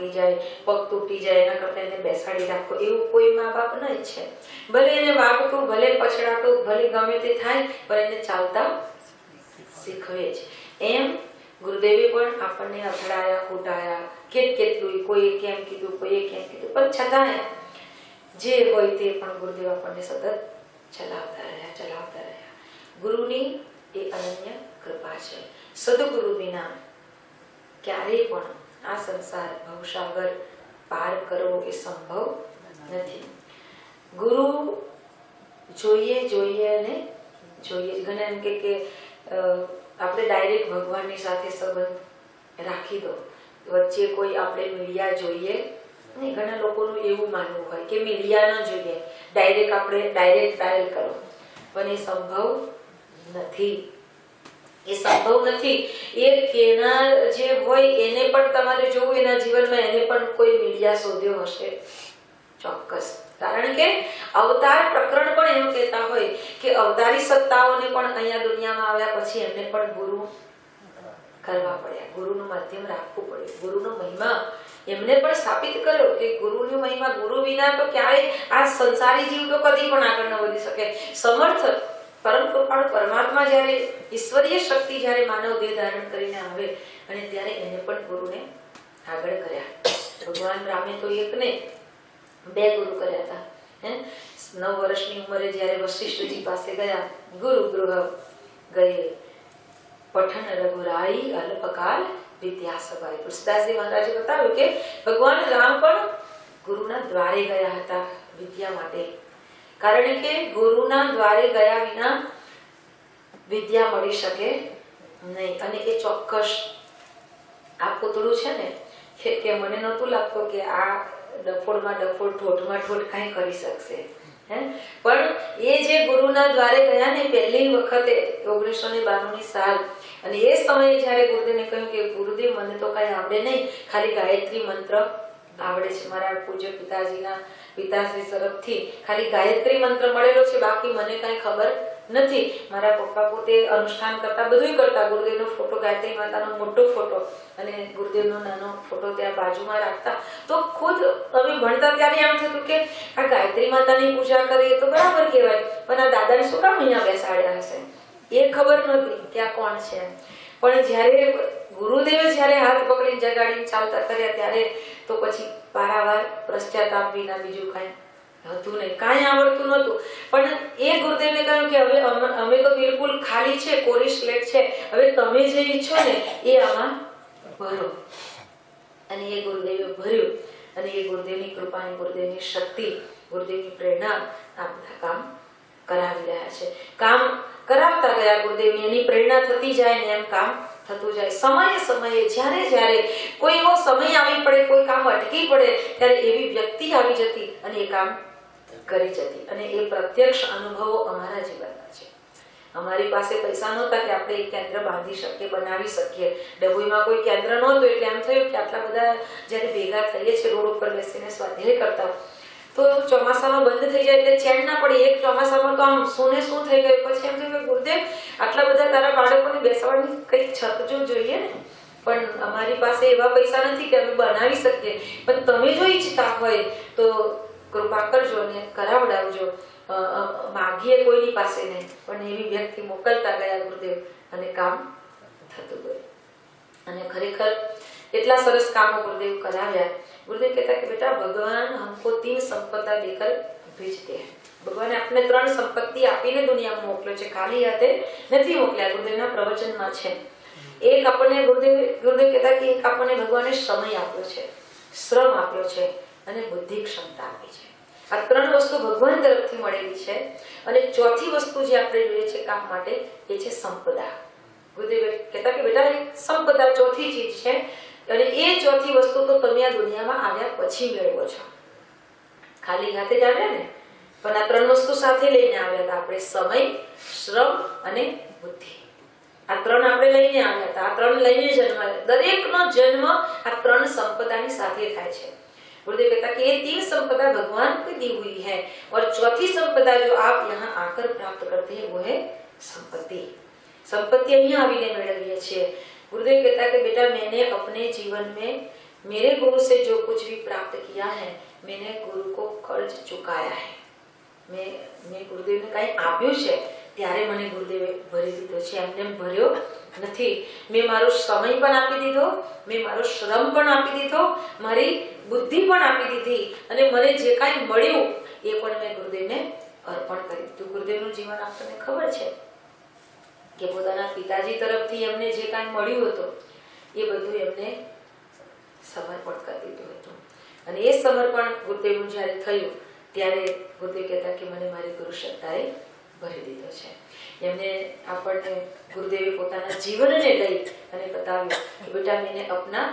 વાગી જાય, પગ તૂટી જાય, એના કરતા એને બેસાડી રાખો. એવું કોઈ મા બાપ ન ઈચ્છે. ભલે એને વાગતું ભલે પછડાતું ભલે ગમે તે થાય, પણ એને ચાલતા શીખવે જ એમ ગુરુદેવે પણ આપણને અથડાયા કૂટાયા કેટ કેટલું કોઈએ કેમ કીધું કોઈએ કેમ કીધું. પણ છતાંય જે હોય તે પણ ગુરુદેવ આપણને સતત ચલાવતા રહ્યા ચલાવતા રહ્યા. ગુરુની એ અનન્ય કૃપા છે. સદગુરુ વિના ક્યારેય પણ આ સંસાર ભવસાગર પાર કરવો એ સંભવ નથી. ગુરુ જોઈએ જોઈએ અને જોઈએ. ઘણા એમ કે કે આપણે ડાયરેક્ટ ભગવાનની સાથે સંબંધ રાખી દો. વચ્ચે કોઈ આપણે મીડિયા જોઈએ નહીં ઘણા લોકોનું એવું માનવું હોય કે મીડિયા ન જોઈએ. ડાયરેક્ટ આપણે ડાયરેક્ટ ડાયલ કરો. પણ એ સંભવ નથી. એ સંભવ નથી. એ કેનાર જે હોય એને પણ તમારે જોવું એના જીવનમાં એને પણ કોઈ મીડિયા શોધ્યો હશે. ચોક્કસ. કારણ કે અવતાર પ્રકરણ પણ એવું કહેતા હોય કે અવતારી સત્તાઓને પણ અહીંયા દુનિયામાં આવ્યા પછી એમને પણ ગુરુ કરવા પડ્યા. ગુરુનું માધ્યમ રાખવું પડ્યું. ગુરુનો મહિમા એમને પણ સ્થાપિત કર્યો કે ગુરુની મહિમા ગુરુ વિના તો ક્યારેય આ સંસારી જીવ તો કદી પણ આગળ ન વધી શકે. સમર્થ પરમ પણ પરમાત્મા જ્યારે ઈશ્વરીય શક્તિ જ્યારે માનવ દેહ ધારણ કરીને આવે અને ત્યારે એને પણ ગુરુને આગળ કર્યા. ભગવાન રામે તો એક ને બે ગુરુ કર્યા હતા, હે? નવ વર્ષની ઉંમરે જ્યારે વશિષ્ઠજી પાસે ગયા, ગુરુ ગૃહ ગયે. પઠન રઘુરાઈ અલ્પકાલ વિદ્યા સભાએ તુલસીદાસજી મહારાજે બતાવ્યું કે ભગવાન રામ પણ ગુરુના દ્વારે ગયા હતા વિદ્યા માટે. કારણ કે ગુરુના દ્વારે ગયા વિના વિદ્યા મળી શકે નહીં. અને એ ચોક્કસ આ પૂતળું છે ને, કે મને નહોતું લાગતું કે આ ડફોડમાં ડફોડ ઠોઠમાં ઠોઠ કાંઈ કરી શકશે. પણ એ જે ગુરુના દ્વારે ગયા ને પહેલી વખતે ઓગણીસો ને બાણુંની સાલ, અને એ સમયે જ્યારે ગુરુદેવને કહ્યું કે ગુરુદેવ, મને તો કાંઈ આવડે નહીં, ખાલી ગાયત્રી મંત્ર આવડે છે મારા પૂજ્ય પિતાજીના પિતાશ્રી તરફથી. ખાલી ગાયત્રી મંત્ર મળેલો છે, બાકી મને કાંઈ ખબર નથી. મારા પપ્પા પોતે અનુષ્ઠાન કરતા બધું કરતા. ગુરુદેવનો ફોટો, ગાયત્રી માતાનો મોટો ફોટો અને ગુરુદેવનો નાનો ફોટો ત્યાં બાજુમાં રાખતા. તો ખુદ અમે ભણતા ત્યારે એમ થતું કે આ ગાયત્રી માતાની પૂજા કરીએ તો બરાબર કહેવાય, પણ આ દાદાને શું કામ અહીંયા બેસાડ્યા હશે? એ ખબર નથી કે આ કોણ છે. પણ જ્યારે ગુરુદેવે જ્યારે હાથ પકડીને જગાડી ચાલતા કર્યા ત્યારે તો પછી પારાવાર પશ્ચાતાપ વિના બીજું કાંઈ હતું નહીં. કાંઈ આવડતું નહોતું. પણ એ ગુરુદેવને કહ્યું કે હવે અમે તો બિલકુલ ખાલી છે, કોરી સ્લેટ છે. હવે તમે જે ઈચ્છો ને એ આમાં ભરો. અને એ ગુરુદેવે ભર્યું. અને એ ગુરુદેવની કૃપાની ગુરુદેવની શક્તિ, ગુરુદેવની પ્રેરણા આ બધા કામ કરાવી રહ્યા છે. કામ કરાવતા ગયા ગુરુદેવની એની પ્રેરણા થતી જાય ને એમ કામ થતું જાય. સમયે સમયે જ્યારે જ્યારે કોઈ એવો સમય આવી પડે કોઈ કામ અટકી પડે ત્યારે એવી વ્યક્તિ આવી જતી અને એ કામ કરી જતી. અને એ પ્રત્યક્ષ અનુભવો અમારા જીવનમાં છે. અમારી પાસે પૈસા નહોતા કે આપણે એક કેન્દ્ર બાંધી શકીએ બનાવી શકીએ. ડભોઈમાં કોઈ કેન્દ્ર નહોતું એટલે એમ થયું કે આટલા બધા જ્યારે ભેગા થઈએ છીએ રોડ ઉપર બેસીને સ્વાધ્યાય કરતા હોય, તો ચોમાસામાં બંધ થઈ જાય એટલે ચેન ના પડે. એક ચોમાસામાં તો આમ શું શું થઈ ગયું. પછી એમ થયું ગુરુદેવ, આટલા બધા તારા બાળકોને બેસવાની કંઈક છત જો જોઈએ ને? પણ અમારી પાસે એવા પૈસા નથી કે અમે બનાવી શકીએ. પણ તમે જો ઈચ્છતા હોય તો કૃપા કરજો ને કરાવડાવજો. માગીએ કોઈની પાસે નહીં પણ એવી વ્યક્તિ મોકલતા ગયા ગુરુદેવ. અને કામ થતું ગયું. અને ખરેખર એટલા સરસ કામો ગુરુદેવ કરાવ્યા. ગુરુદેવ કહેતા કે બેટા ભગવાન हमको तीन संपदा लेकर भेजते हैं ભગવાને આપણે ત્રણ સંપત્તિ આપીને દુનિયામાં મોકલ્યો છે ખાલી હાથે નથી મોકલ્યા ગુરુદેવના પ્રવચનમાં છે એક આપણને ગુરુદેવ ગુરુદેવ કહેતા કે એક આપણને ભગવાને સમય આપ્યો છે શ્રમ આપ્યો છે અને બુદ્ધિ ક્ષમતા આપી છે આ ત્રણ વસ્તુ ભગવાન તરફથી મળેલી છે અને ચોથી વસ્તુ જે આપણે જોઈએ છે કામ માટે એ છે સંપદા ગુરુદેવ કહેતા કે બેટા એક સંપદા ચોથી ચીજ છે અને એ ચોથી વસ્તુ તો તમે આ દુનિયામાં આવ્યા પછી મેળવો છો ખાલી હાથે જ આવ્યા ને પણ આ ત્રણ વસ્તુ સાથે લઈને આવ્યા હતા આપણે સમય શ્રમ અને બુદ્ધિ આ ત્રણ આપણે લઈને આવ્યા હતા આ ત્રણ લઈને જન્મ દરેકનો જન્મ આ ત્રણ સંપદાની સાથે થાય છે गुरुदेव कहता कि ये तीन संपदा भगवान को दी हुई है और चौथी संपदा जो आप यहाँ आकर प्राप्त करते हैं वो है संपत्ति संपत्ति અહીંયા આવીને મેળવીએ છીએ गुरुदेव कहता कि बेटा मैंने अपने जीवन में मेरे गुरु से जो कुछ भी प्राप्त किया है मैंने गुरु को कर्ज चुकाया है મેં મેં ગુરુદેવને કાંઈ આપ્યું છે ત્યારે મને ગુરુદેવે ભરી દીધો છે એમને એમ ભર્યો નથી મેં મારો સમય પણ આપી દીધો મેં મારો શ્રમ પણ આપી દીધો મારી બુદ્ધિ પણ આપી દીધી અને મને જે કાંઈ મળ્યું એ પણ મેં ગુરુદેવને અર્પણ કરી દીધું ગુરુદેવનું જીવન આપણને ખબર છે કે પોતાના પિતાજી તરફથી એમને જે કાંઈ મળ્યું હતું એ બધું એમને સમર્પણ કરી દીધું હતું અને એ સમર્પણ ગુરુદેવનું જ્યારે થયું ત્યારે ગુરુદેવ કહેતા કે મને મારી ગુરુ સત્તાએ ભરી દીધો છે એમને આપણને ગુરુદેવે પોતાના જીવનને લઈ અને બતાવ્યું કે બેટા मैंने अपना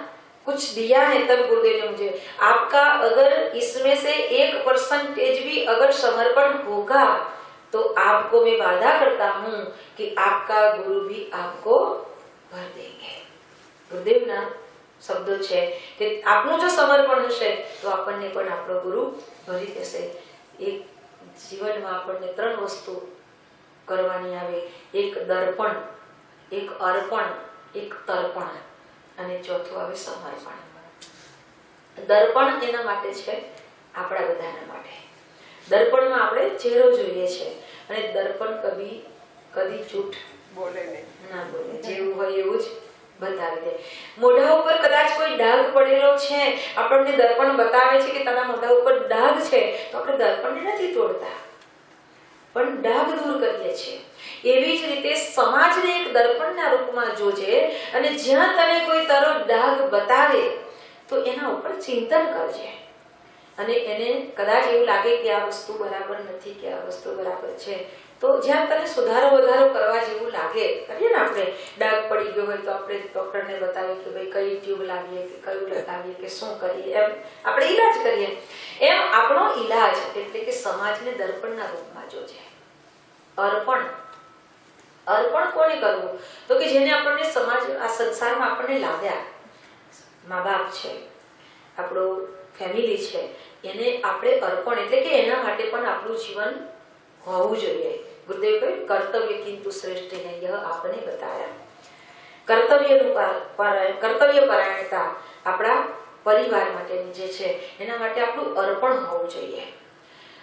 कुछ दिया है तब गुरुदेव ने मुझे आपका अगर इसमें से एक परसेंटेज भी अगर समर्पण होगा तो आपको मैं वादा करता हूँ कि आपका गुरु भी आपको भर देंगे ગુરુદેવના શબ્દો છે કે આપનું જો સમર્પણ હશે તો આપણને પણ આપણો ગુરુ ભરી દેશે એક જીવનમાં આપણને ત્રણ વસ્તુ કરવાની આવે એક દર્પણ એક અર્પણ એક તર્પણ અને ચોથું આવે સમર્પણ દર્પણ એના માટે છે આપણા બધાના માટે દર્પણમાં આપણે ચહેરો જોઈએ છે. અને દર્પણ કદી કદી જૂઠ બોલે નહીં ના બોલે. જેવું હોય એવું જ બતાવી દે મોઢા ઉપર કદાચ કોઈ ડાઘ પડેલો છે. આપણને દર્પણ બતાવે છે કે તારા મોઢા ઉપર ડાઘ છે તો આપણે દર્પણને નથી તોડતા. પણ ડાઘ દૂર કરીએ છીએ એવી જ રીતે સમાજને એક દર્પણના રૂપમાં જોજે અને જ્યાં તને કોઈ તારો ડાઘ બતાવે તો એના ઉપર ચિંતન કરજે. અને એને કદાચ એવું લાગે કે આ વસ્તુ બરાબર નથી, કે આ વસ્તુ બરાબર છે. તો જ્યાં તને સુધારો વધારો કરવા જેવું લાગે, કરીએ ને આપણે, ડાઘ પડી ગયો હોય તો આપણે ડૉક્ટરને બતાવીએ કે ભાઈ કઈ ટ્યુબ લાવીએ, કે કયું લગાવીએ, કે શું કરીએ, એમ આપણે ઈલાજ કરીએ. એમ આપણો ઈલાજ એટલે કે સમાજને દર્પણના રૂપમાં જોજે. અર્પણ. અર્પણ કોને કરવું? તો કે જેને આપણને સમાજ, આ સંસારમાં આપણને લાવ્યા. મા બાપ છે, આપણો ફેમિલી છે. એને આપણે અર્પણ એટલે કે એના માટે પણ આપણું જીવન હોવું જોઈએ. ગુરુદેવ કહ્યું કર્તવ્ય કિંતુ શ્રેષ્ઠ હે યહ આપને બતાયા. કર્તવ્યનું કર્તવ્ય પરાયણતા આપણા પરિવાર માટેની જે છે, એના માટે આપણું અર્પણ હોવું જોઈએ.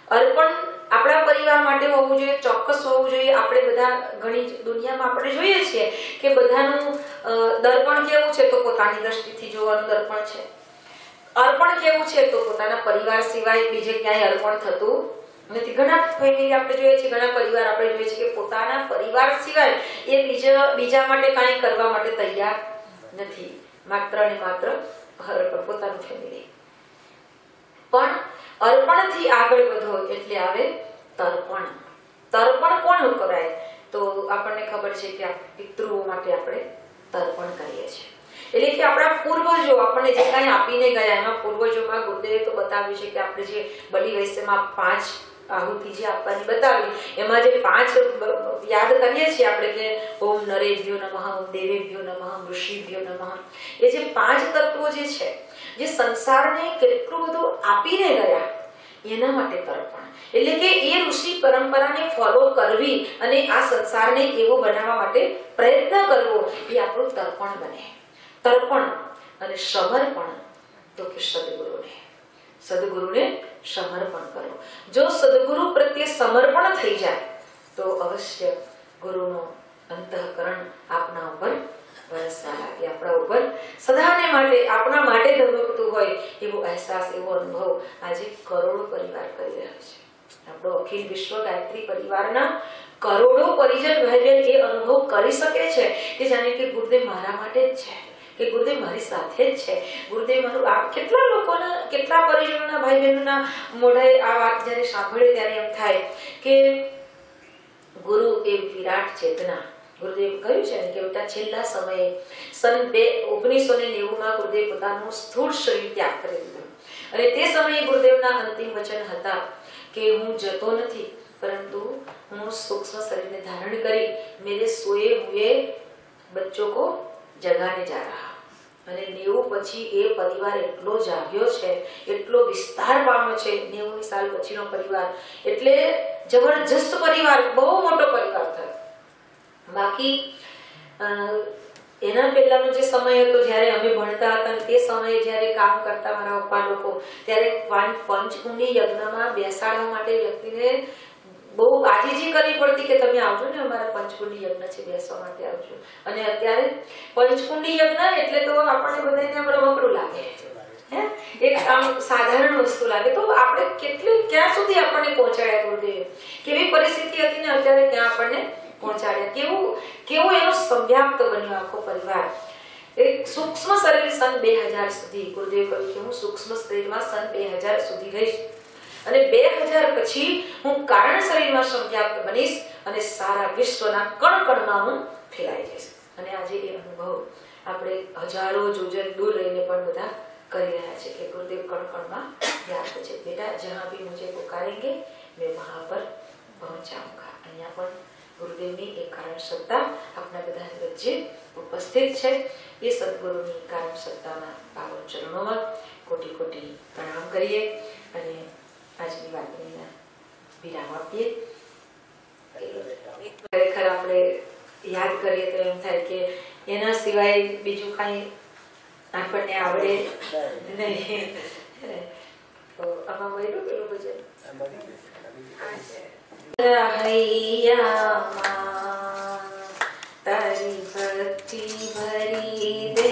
અર્પણ આપણા પરિવાર માટે હોવું જોઈએ, ચોક્કસ હોવું જોઈએ. આપણે બધા ઘણી દુનિયામાં આપણે જોઈએ છીએ કે બધાનું દર્પણ કેવું છે? તો પોતાની દ્રષ્ટિથી જોવાનું દર્પણ છે. અર્પણ કેવું છે તો પોતાના પરિવાર સિવાય બીજે ક્યાંય અર્પણ થતું નથી. ઘણા ફેમિલી આપણે જોઈએ છીએ, ઘણા પરિવાર આપણે જોઈએ છીએ કે પોતાના પરિવાર સિવાય એ બીજા બીજા માટે કાંઈ કરવા માટે તૈયાર નથી. માત્ર ને માત્ર અર્પણ પોતાનું ફેમિલી પણ અર્પણથી આગળ વધો એટલે આવે તર્પણ. તર્પણ કોણ કરાય? તો આપણને ખબર છે કે પિતૃઓ માટે આપણે તર્પણ કરીએ છીએ. એટલે કે આપણા પૂર્વજો આપણને જે કાંઈ આપીને ગયા, એમાં પૂર્વજોમાં ગુરુદેવે તો બતાવ્યું છે કે આપણે જે બલિ વૈશ્યમાં પાંચ આહુતિ જે આપવાની બતાવી, એમાં જે પાંચ યાદ કરીએ છીએ આપણે કે ઓમ નરેભ્યો નમઃ, ઓમ દેવેભ્યો નમઃ ઋષિભ્યો નમઃ. એ જે પાંચ તત્વો જે છે, જે સંસારને કેટલું બધું આપીને ગયા, એના માટે તર્પણ. એટલે કે એ ઋષિ પરંપરાને ફોલો કરવી અને આ સંસારને એવો બનાવવા માટે પ્રયત્ન કરવો, એ આપણું તર્પણ બને. તર્પણ અને સમર્પણ તો કે સદગુરુને. સદગુરુને સમર્પણ કરો. જો સદગુરુ પ્રત્યે સમર્પણ થઈ જાય, તો અવશ્ય ગુરુનો અંતઃકરણ આપના ઉપર વરસવા લાગે આપણા ઉપર સદાને માટે, આપણા માટે ધબકતું હોય એવો અહેસાસ, એવો અનુભવ આજે કરોડો પરિવાર કરી રહ્યો છે. આપણો અખિલ વિશ્વ ગાયત્રી પરિવારના કરોડો પરિજન ભાઈ એ અનુભવ કરી શકે છે કે જાણે કે ગુરુદેવ મારા માટે જ છે. કે ગુરુદેવ મારી સાથે જ છે. ગુરુદેવ મારું આ કેટલા લોકોના, કેટલા પરિજનોના ભાઈ બહેનોના મોઢે આ વાત જ્યારે સાંભળે ત્યારે એમ થાય કે ગુરુ એ વિરાટ ચેતના. ગુરુદેવ કહ્યું છે કે બેટા છેલ્લા સમયે સન બે ઓગણીસો ને નેવુંમાં ગુરુદેવ પોતાનું સ્થૂળ શરીર ત્યાગ કરી દીધું. અને તે સમયે ગુરુદેવના અંતિમ વચન હતા કે હું જતો નથી, પરંતુ હું સૂક્ષ્મ શરીરને ધારણ કરી, મેરે સોએ હુએ બચ્ચો કો જગાને જા રહા. અને નેવું પછી એ પરિવાર એટલો જાગ્યો છે, એટલો વિસ્તાર પામ્યો છે નેવું સાલ પછીનો પરિવાર. એટલે જબરજસ્ત પરિવાર, બહુ મોટો પરિવાર થયો. બાકી એના પહેલાનો જે સમય હતો જ્યારે અમે ભણતા હતા, તે સમયે જ્યારે કામ કરતા મારા પપ્પા લોકો, ત્યારે પંચ- પંચકુંડી યજ્ઞમાં બેસાડવા માટે વ્યક્તિને બહુ આજીજી કરવી પડતી કે તમે આવજો ને અમારા પંચકુંડી યજ્ઞ છે, બેસવા માટે આવજો. અને અત્યારે પંચકુંડી યજ્ઞ એટલે તો આપણને બધાને આમ રમકડું લાગે. હે? એક આમ સાધારણ વસ્તુ લાગે. તો આપણે કેટલી, ક્યાં સુધી આપણને પહોંચાડ્યા ગુરુદેવે? કેવી પરિસ્થિતિ હતી ને અત્યારે ત્યાં આપણને પહોંચાડ્યા. કેવું કેવું એનો સંવ્યાપ્ત બન્યો આખો પરિવાર. એક સૂક્ષ્મ શરીર સન બે હજાર સુધી. ગુરુદેવ કહ્યું કે હું સૂક્ષ્મ શરીરમાં સન બે હજાર સુધી રહીશ. અને બે હજાર પછી હું કારણ શરીરમાં સંખ્યાપ્ત બનીશ અને સારા વિશ્વના કણકણમાં હું ફેલાઈ જઈશ. અને આજે એ અનુભવ આપણે હજારો જોજન દૂર રહીને પણ બધા કરી રહ્યા છે કે ગુરુદેવ કણકણમાં વ્યાપ્ત છે. બેટા, જ્યાં બી મુજે પુકારેંગે, મેં વહાં પર પહોંચાઉંગા અહીંયા પણ ગુરુદેવની એ કારણ સત્તા આપણા બધા વચ્ચે ઉપસ્થિત છે. એ સદગુરુની કારણ સત્તાના પાવન ચરણોમાં કોટી કોટી પ્રણામ કરીએ અને આજની વાતને વિરામ આપીએ ખરેખર આપણે યાદ કરીએ તો એમ થાય કે એના સિવાય બીજું કાંઈ આપણને આવડે નહીં તો આમાં મળ્યું પેલું ભજન હૈયામાં તારી ભક્તિ ભરી દે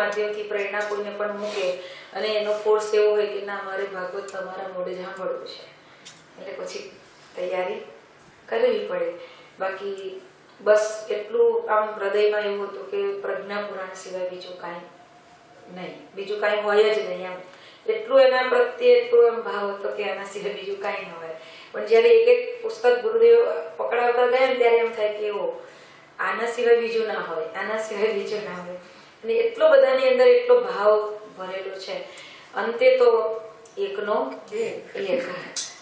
માધ્યમથી પ્રેરણા કોઈને પણ મૂકે અને એનો ફોર્સ એવો હોય કે, ના, મારે ભાગવત તમારા મોઢે સાંભળવું છે. એટલે પછી તૈયારી કરવી પડે. બાકી બસ એટલું આમ હૃદયમાં એવું હતું કે પ્રજ્ઞા પુરાણ સિવાય બીજું કાંઈ નહીં. બીજું કાંઈ હોય જ નહીં એમ. એટલું એના પ્રત્યે એટલો એમ ભાવ હતો કે આના સિવાય બીજું કાંઈ ન હોય. પણ જ્યારે એક એક પુસ્તક ગુરુદેવ પકડાવતા ગયા ત્યારે એમ થાય કે એવો આના સિવાય બીજું ના હોય, આના સિવાય બીજું ના હોય. અને એટલો બધાની અંદર એટલો ભાવ ભરેલો છે. અંતે તો એકનો એક.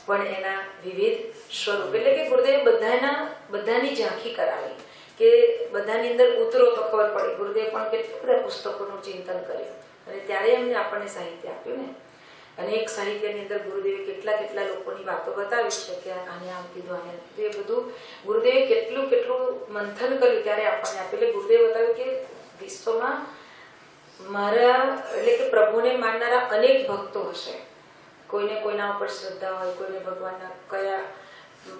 પણ એના વિવિધ સ્વરૂપ. એટલે કે ગુરુદેવે બધાના બધાની ઝાંખી કરાવી. કે બધાની અંદર ઉતરો તો ખબર પડે. ગુરુદેવ પણ કેટલા બધા પુસ્તકોનું ચિંતન કર્યું. અને ત્યારે એમને આપણને સાહિત્ય આપ્યું ને. અને એક સાહિત્યની અંદર ગુરુદેવે કેટલા કેટલા લોકોની વાતો બતાવી છે કે આને આમ કીધું આને એ બધું ગુરુદેવે કેટલું કેટલું મંથન કર્યું ત્યારે આપણને આપે એટલે ગુરુદેવ બતાવ્યું કે વિશ્વમાં મારા, એટલે કે પ્રભુને માનનારા અનેક ભક્તો હશે. કોઈને કોઈના ઉપર શ્રદ્ધા હોય, કોઈને ભગવાનના કયા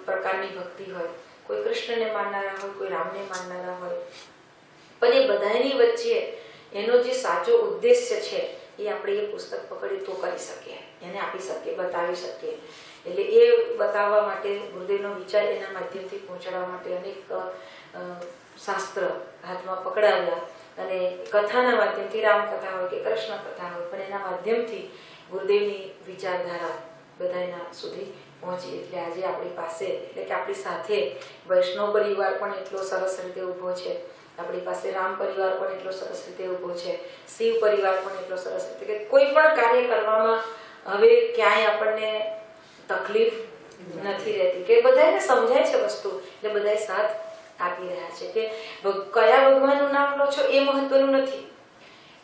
પ્રકારની ભક્તિ હોય, કોઈ કૃષ્ણને માનનારા હોય, કોઈ રામને માનનારા હોય. પણ એ બધાની વચ્ચે એનો જે સાચો ઉદ્દેશ્ય છે, એ આપણે એ પુસ્તક પકડી તો કરી શકીએ, એને આપી શકીએ, બતાવી શકીએ. એટલે એ બતાવવા માટે, ગુરુદેવનો વિચાર એના માધ્યમથી પહોંચાડવા માટે અનેક શાસ્ત્ર હાથમાં પકડાવ્યા અને કથાના માધ્યમથી રામકથા હોય કે કૃષ્ણ કથા હોય, પણ એના માધ્યમથી ગુરુદેવની વિચારધારા બધાના સુધી પહોંચી. એટલે આજે આપણી પાસે, એટલે કે આપણી સાથે વૈષ્ણવ પરિવાર પણ એટલો સરસ રીતે ઊભો છે. આપણી પાસે રામ પરિવાર પણ એટલો સરસ રીતે ઊભો છે. શિવ પરિવાર પણ એટલો સરસ રીતે કે કોઈ પણ કાર્ય કરવામાં હવે ક્યાંય આપણને તકલીફ નથી રહેતી. કે બધાને સમજાય છે વસ્તુ, એટલે બધાએ સાથ આપી રહ્યા છે કે કયા ભગવાનનું નામ લો છો એ મહત્વનું નથી.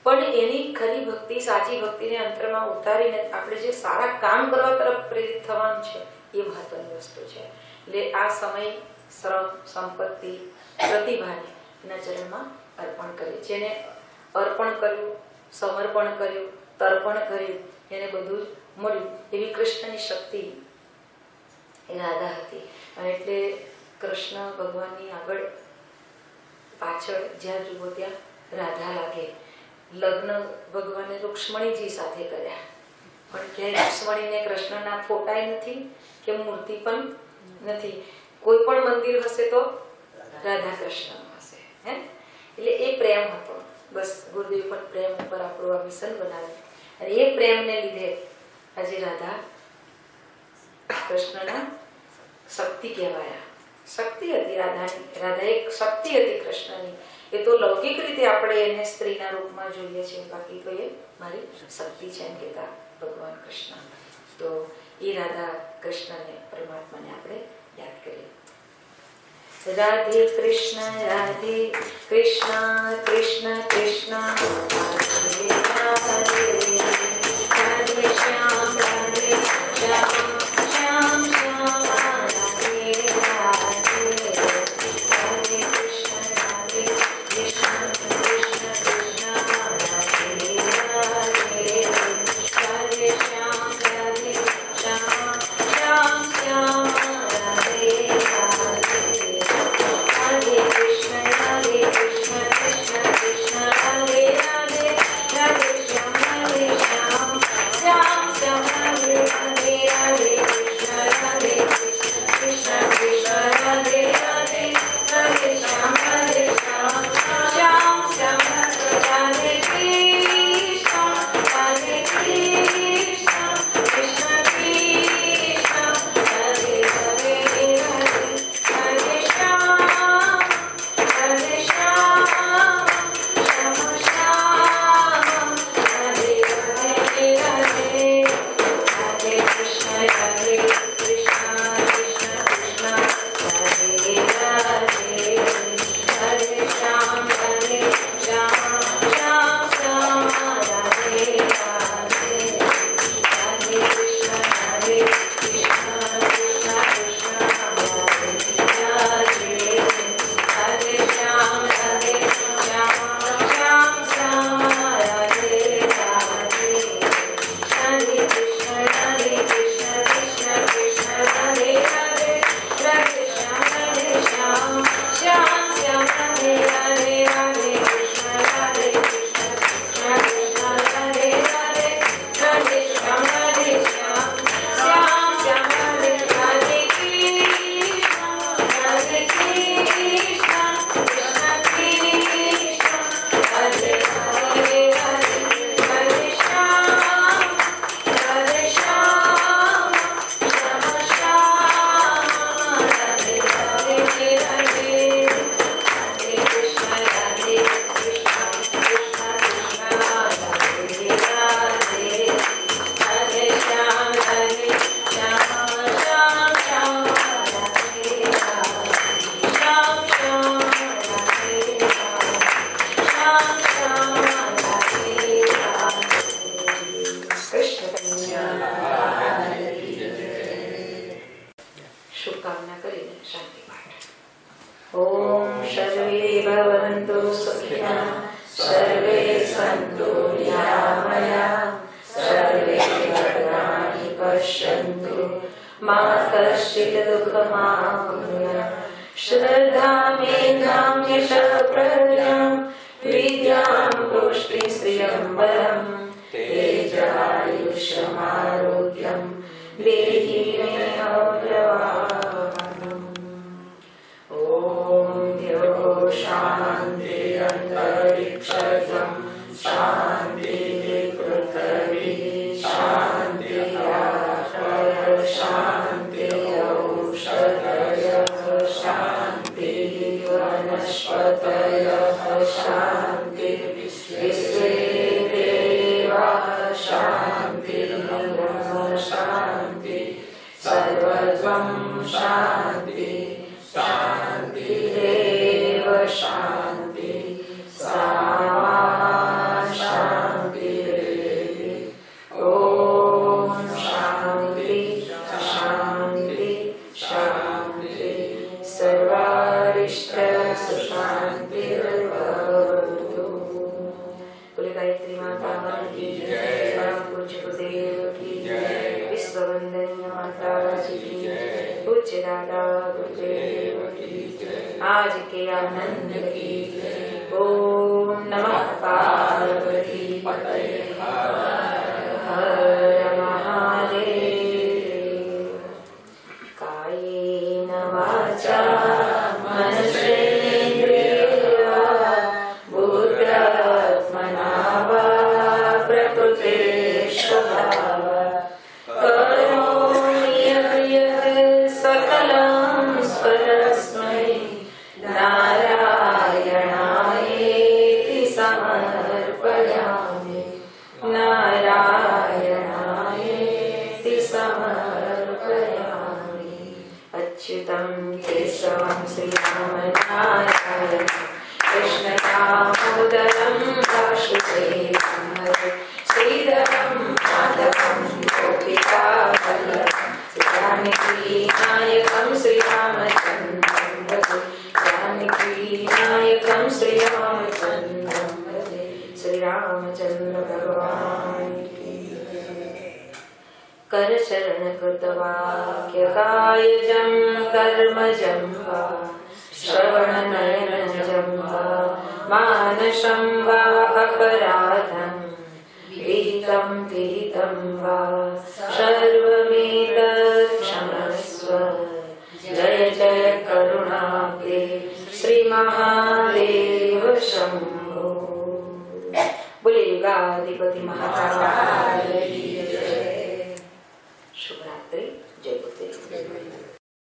પણ એની ખરી ભક્તિ, સાચી ભક્તિને અંતરમાં ઉતારીને આપણે જે સારા કામ કરવા તરફ પ્રેરિત થવાનું છે, એ મહત્વની વસ્તુ છે. એટલે આ સમય શ્રમ, સંપત્તિ, પ્રતિભાને એના ચરણમાં અર્પણ કરી જેને અર્પણ કર્યું, સમર્પણ કર્યું, તર્પણ કર્યું એને બધું જ મળ્યું, એવી કૃષ્ણની શક્તિ એ રાધા હતી. અને એટલે કૃષ્ણ ભગવાનની આગળ પાછળ જ્યાં જુઓ ત્યાં રાધા લાગે. લગ્ન ભગવાને રૂક્ષ્મણીજી સાથે કર્યા. પણ ક્યાંય રૂક્ષ્મણીને કૃષ્ણના ફોટાય નથી કે મૂર્તિ પણ નથી. કોઈ પણ મંદિર હશે તો રાધા કૃષ્ણ હશે, હે? એટલે એ પ્રેમ હતો. બસ ગુરુદેવ પણ પ્રેમ ઉપર આપણું આ મિશન બનાવે અને એ પ્રેમને લીધે આજે રાધા કૃષ્ણના શક્તિ કહેવાયા. શક્તિ હતી રાધાની રાધા એક શક્તિ હતી કૃષ્ણની. એ તો લૌકિક રીતે આપણે એને સ્ત્રીના રૂપમાં જોઈએ છીએ બાકી એ મારી શક્તિ છે એમ કહેતા ભગવાન કૃષ્ણ. તો એ રાધા કૃષ્ણને, પરમાત્માને આપણે યાદ કરીએ. રાધે કૃષ્ણ રાધે કૃષ્ણ કૃષ્ણ કૃષ્ણ.